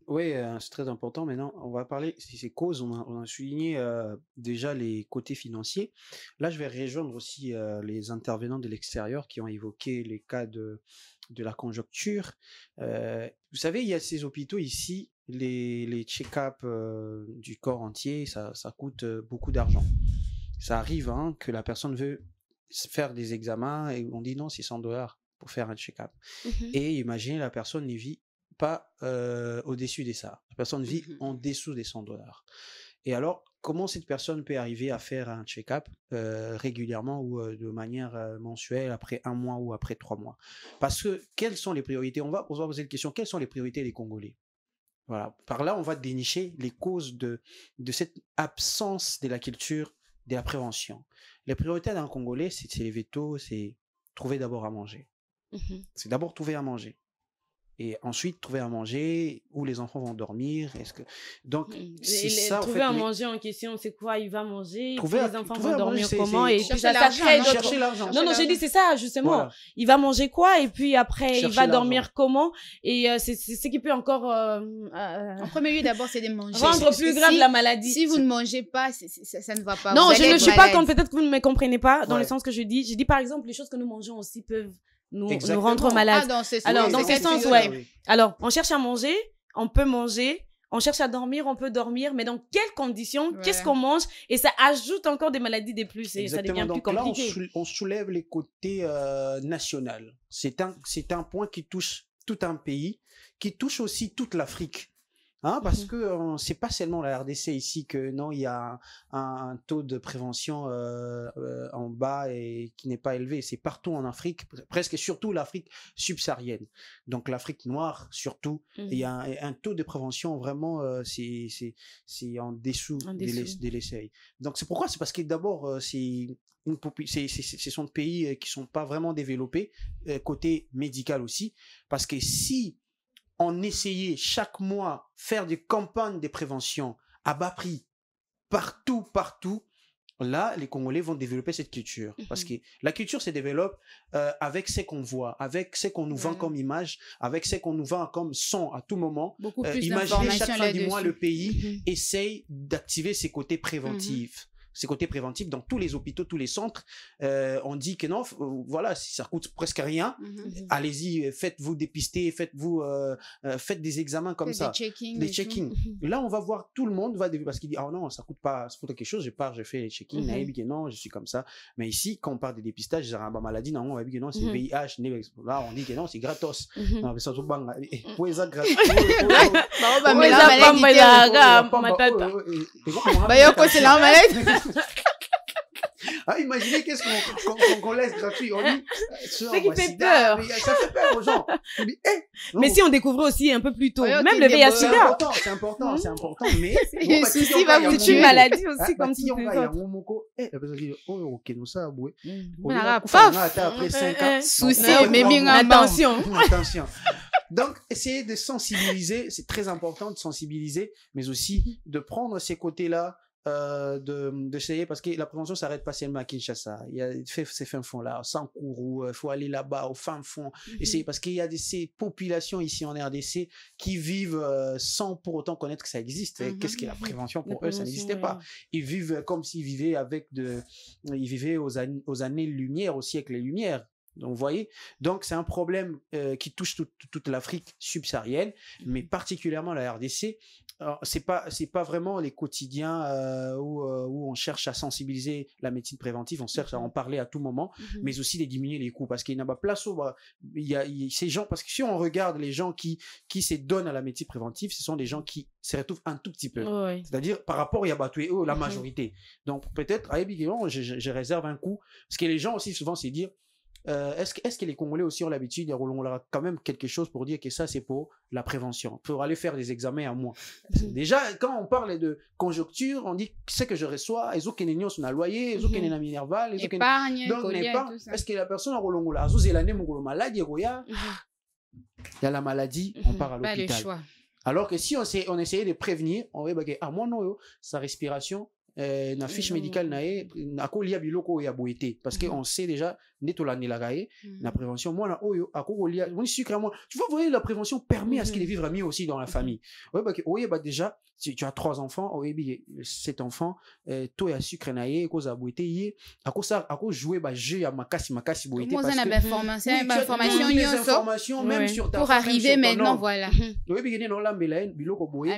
Speaker 3: Oui, euh, c'est très important. Maintenant, on va parler de ces causes. On a, souligné euh, déjà les côtés financiers. Là, je vais rejoindre aussi euh, les intervenants de l'extérieur qui ont évoqué les cas de, de la conjoncture. vous savez, il y a ces hôpitaux ici, les, les check-up du corps entier, ça, ça coûte beaucoup d'argent. Ça arrive hein, que la personne veut faire des examens et on dit non, c'est 100 dollars pour faire un check-up. Mmh et imaginez, la personne ne vit pas au-dessus des ça. La personne vit mmh en dessous des 100 dollars. Et alors, comment cette personne peut arriver à faire un check-up régulièrement ou de manière mensuelle après un mois ou après trois mois? Parce que quelles sont les priorités? On va, on va poser la question, quelles sont les priorités des Congolais? Voilà. Par là, on va dénicher les causes de, de cette absence de la culture de la prévention. Les priorités d'un Congolais, c'est les vétos, c'est trouver d'abord à manger. Mmh c'est d'abord trouver à manger et ensuite trouver à manger où les enfants vont dormir est-ce que donc
Speaker 1: mmh. c'est ça trouver à manger en question c'est quoi il va manger trouver les enfants vont dormir comment et puis ça chercher l'argent non non j'ai dit c'est ça justement il va manger quoi et puis après il va dormir comment et euh, c'est ce qui peut encore euh,
Speaker 2: euh, en premier lieu d'abord c'est de manger.
Speaker 1: rendre plus grave la maladie.
Speaker 2: si vous ne mangez pas ça, ne va pas.
Speaker 1: Non je ne suis pas quand peut-être que vous ne me comprenez pas dans le sens que je dis je dis par exemple les choses que nous mangeons aussi peuvent nous, nous rendre malades. Ah, dans Alors, dans ce sens, ouais. Alors, on cherche à manger, on peut manger, on cherche à dormir, on peut dormir, mais dans quelles conditions, qu'est-ce qu'on mange? Et ça ajoute encore des maladies de plus et ça devient plus compliqué.
Speaker 3: Là, on, soulève les côtés euh, nationaux. C'est un, c'est un point qui touche tout un pays, qui touche aussi toute l'Afrique. Hein, parce mmh que euh, c'est pas seulement la RDC ici que non il y a un, taux de prévention euh, euh, en bas et qui n'est pas élevé. C'est partout en Afrique presque et surtout l'Afrique subsaharienne. Donc l'Afrique noire surtout. Mmh il y a un, taux de prévention vraiment c'est c'est c'est en dessous, des l'essai donc c'est pourquoi? C'est parce que d'abord c'est une ce sont des pays qui sont pas vraiment développés côté médical aussi. Parce que si on essayait chaque mois faire des campagnes de prévention à bas prix partout, partout, là, les Congolais vont développer cette culture. Parce mhm. que la culture se développe euh, avec ce qu'on voit, avec ce qu'on nous vend comme image, avec ce qu'on nous vend comme son à tout moment.
Speaker 2: Beaucoup euh, plus
Speaker 3: imaginez chaque fin du mois, le pays mhm. essaye d'activer ses côtés préventifs ces côtés préventifs dans tous les hôpitaux, tous les centres. Euh, on dit que non, euh, voilà, si ça coûte presque rien, mhm. Mhm. allez-y, euh, faites-vous dépister, faites-vous, faites des examens comme ça,
Speaker 2: des
Speaker 3: checkings. Là, on va voir tout le monde va parce qu'il dit ah non, ça coûte pas, ça coûte quelque chose. Je pars, je fais les checkings, mm non, je suis comme ça. Mais ici, quand on parle de dépistage, j'ai une maladie, non, on va dire que non, c'est VIH. Là, on dit que non, c'est gratos. Non, mais ça tout bang. Pour ça gratos. Bah, mais la
Speaker 2: maladie. c'est la maladie.
Speaker 3: Ah, imaginez qu'est-ce qu'on laisse gratuit. On dit,
Speaker 1: ce qui fait peur.
Speaker 3: ça fait peur aux gens.
Speaker 1: Dit, eh, mais si on découvrait aussi un peu plus tôt, même le VIH
Speaker 3: C'est important, c'est important, c'est important. Mais
Speaker 2: le souci va vous
Speaker 1: tuer. une maladie aussi, comme si tu
Speaker 3: Eh, la personne dit, oh, ok, nous ça, boué.
Speaker 2: Après
Speaker 3: 5 ans.
Speaker 2: Souci, mais bien
Speaker 1: attention.
Speaker 3: Attention. Donc, essayer de sensibiliser, c'est très important de sensibiliser, mais aussi de prendre ces côtés-là euh, de d'essayer parce que la prévention s'arrête pas seulement à Kinshasa. Il y a fait ces fins fonds là sans courroux il faut aller là-bas au fin fond essayer parce qu'il y a des, ces populations ici en RDC qui vivent euh, sans pour autant connaître que ça existe. Qu'est-ce qu'est la prévention pour eux ça n'existait pas. ils vivent comme s'ils vivaient avec de ils vivaient aux, aux années lumière au siècle les lumières donc, vous voyez, donc c'est un problème euh, qui touche toute l'Afrique subsaharienne, mais particulièrement la RDC. C'est pas c'est pas vraiment les quotidiens euh, où, euh, où on cherche à sensibiliser la médecine préventive, on cherche à en parler à tout moment, mmh mais aussi de diminuer les coûts. Parce qu'il n'y a pas place où bah, il y a, ces gens parce que si on regarde les gens qui qui se donnent à la médecine préventive, ce sont des gens qui se retrouvent un tout petit peu. C'est-à-dire par rapport a battu la mmh majorité. Donc peut-être à je, je, je réserve un coup parce que les gens aussi souvent c'est dire euh, est-ce, est que les Congolais aussi ont l'habitude, on leur a quand même quelque chose pour dire que ça, c'est pour la prévention, pour aller faire des examens à moi. Mhm. Déjà, quand on parle de conjoncture, on dit ce que je reçois, sur un loyer, un minerval,
Speaker 2: ont épargne,
Speaker 3: donc Est-ce que la personne a Rolongola, maladie, il y a la maladie, on part à l'hôpital. Alors que si on, on essayait de prévenir, on va dire, ah, moi, non, sa respiration, euh, na fiche médicale na ye akolia biloko ya boye parce que on sait déjà nde tolandelaka ye na prévention. Mwana oyo moni sucre moi tu vois voyez la prévention permet à ce qu'il vivre mieux aussi dans la famille. Oyeba déjà si tu as trois enfants oyebi cet enfant euh, to ya sucre na ye ekozala boye te ye akojouer bajeu ya makasi makasi boye te
Speaker 2: parce que
Speaker 3: les informations même sur ta
Speaker 2: pour arriver maintenant voilà.
Speaker 3: Oyebi kende naolambela ye biloko boye.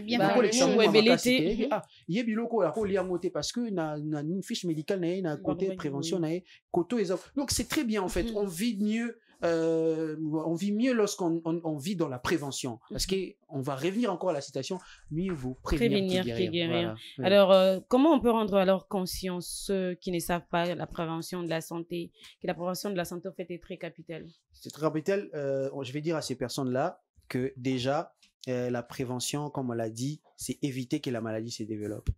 Speaker 3: Ye biloko oyo akolia yango te parce que na, na fiche médicale na ye na côté prévention na ye koto eza donc c'est très bien en fait. On vit mieux euh, on vit mieux lorsqu'on on, vit dans la prévention. Parce que on va revenir encore à la citation, mieux vous prévenir, prévenir guérir.
Speaker 1: Alors, euh, comment on peut rendre alors conscience ceux qui ne savent pas la prévention de la santé, que la prévention de la santé en fait est très capitale?
Speaker 3: C'est très capital. Euh, je vais dire à ces personnes-là que déjà, la prévention, comme on l'a dit, c'est éviter que la maladie se développe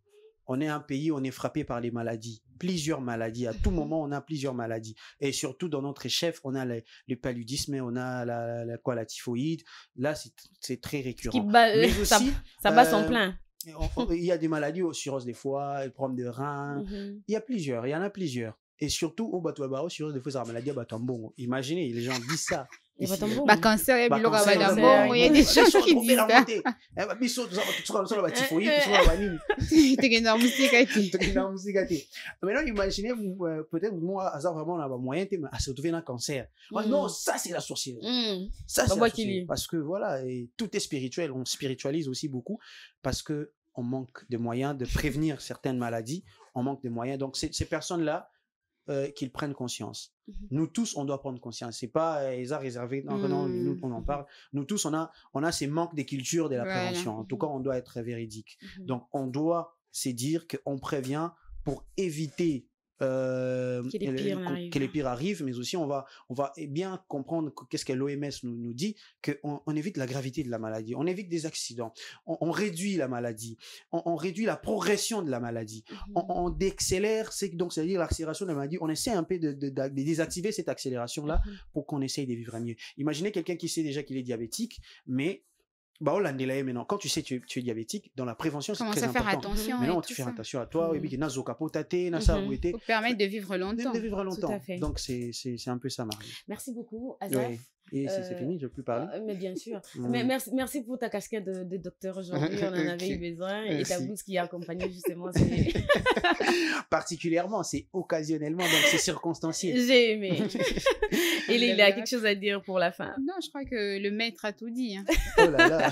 Speaker 3: on est un pays, on est frappé par les maladies, plusieurs maladies. À tout mhm. moment, on a plusieurs maladies. Et surtout, dans notre chef, on a le, paludisme, on a la, quoi, la typhoïde. Là, c'est très récurrent.
Speaker 1: Mais ça, ça bat son euh, plein.
Speaker 3: Il y a des maladies, au cirrhose des foies, problème de reins. Mhm. Il y a plusieurs, il y en a plusieurs. Et surtout, au cirrhose des foies, c'est la maladie à Imaginez, les gens disent ça.
Speaker 2: Bah, cancer et biloko ya badambo il y a des gens qui disent ça.
Speaker 3: Biso tozala batifoyi tozala banini
Speaker 2: tokenda mosika te
Speaker 3: tokenda mosika te maintenant imaginez euh, peut-être moi aza vraiment na bamoyen te mais à se retrouver na cancer. Mm. non ça c'est la sorcellerie mm. ça c'est parce que voilà tout est spirituel. On spiritualise aussi beaucoup parce que on manque de moyens de prévenir certaines maladies. On manque de moyens. Donc ces personnes là euh, qu'ils prennent conscience. Mmh nous tous, on doit prendre conscience. C'est pas euh, ils ont réservé. Non, non, nous, on en mmh. parle. Nous tous, on a, on a ces manques de culture de la prévention. En tout cas, on doit être véridique. Mmh Donc, on doit se dire qu'on prévient pour éviter euh, que, les pires arrivent, mais aussi on va, on va bien comprendre qu'est-ce que l'OMS nous, nous dit, qu'on on évite la gravité de la maladie, on évite des accidents, on, réduit la maladie, on, réduit la progression de la maladie, mmh on, décélère, c'est donc c'est-à-dire l'accélération de la maladie, on essaie un peu de, de, désactiver cette accélération-là mmh pour qu'on essaye de vivre mieux. Imaginez quelqu'un qui sait déjà qu'il est diabétique, mais bah, oh, maintenant. Quand tu sais que tu, es diabétique, dans la prévention, c'est très
Speaker 2: à faire
Speaker 3: important.
Speaker 2: attention.
Speaker 3: Maintenant, tu fais attention à toi. Oui, na zoka potate, na ça,
Speaker 2: Pour permettre de vivre longtemps.
Speaker 3: De, vivre longtemps. Donc, c'est un peu ça, Marie.
Speaker 1: Merci beaucoup, Azaf.
Speaker 3: Et c'est euh, fini, je ne veux plus parler.
Speaker 1: Euh, mais bien sûr. Mais merci, merci pour ta casquette de, docteur aujourd'hui. On en avait eu besoin. Et ta blouse qui a accompagné justement.
Speaker 3: Particulièrement, c'est occasionnellement, donc c'est circonstanciel.
Speaker 1: J'ai aimé. Et il a quelque chose à dire pour la fin?
Speaker 2: Non, je crois que le maître a tout dit. Hein.
Speaker 3: Oh là là.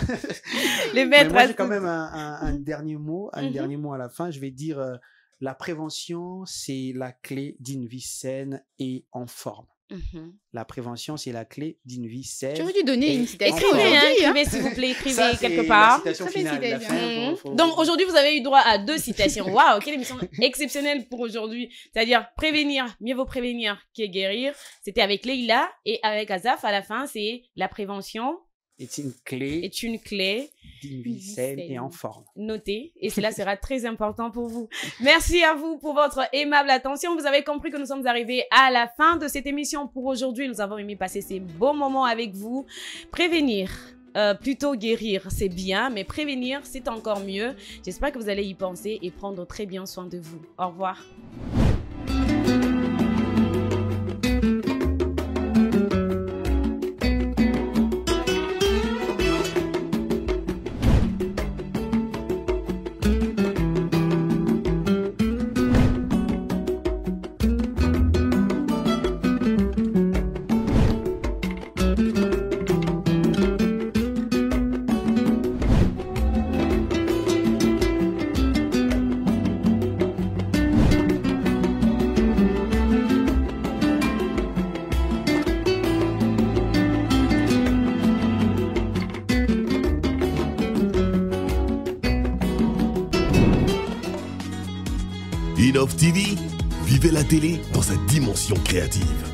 Speaker 1: le maître
Speaker 3: moi, j'ai quand même un, dernier mot, un mhm. dernier mot à la fin. Je vais dire euh, la prévention, c'est la clé d'une vie saine et en forme. Mhm. La prévention, c'est la clé d'une vie saine.
Speaker 2: J'aurais dû donner une citation.
Speaker 1: Écrivez, hein, écrivez s'il vous plaît, écrivez quelque part.
Speaker 3: La citation finale, la fin,
Speaker 1: Donc aujourd'hui, vous avez eu droit à deux citations. Waouh, quelle émission exceptionnelle pour aujourd'hui. C'est-à-dire prévenir, mieux vaut prévenir que guérir. C'était avec Leïla et avec Azaf à la fin, c'est la prévention
Speaker 3: est une clé.
Speaker 1: Est une clé.
Speaker 3: D'une vie saine et en forme.
Speaker 1: Notez. Et cela sera très important pour vous. Merci à vous pour votre aimable attention. Vous avez compris que nous sommes arrivés à la fin de cette émission pour aujourd'hui. Nous avons aimé passer ces beaux moments avec vous. Prévenir. Euh, plutôt guérir, c'est bien, mais prévenir, c'est encore mieux. J'espère que vous allez y penser et prendre très bien soin de vous. Au revoir.
Speaker 7: Télé dans sa dimension créative.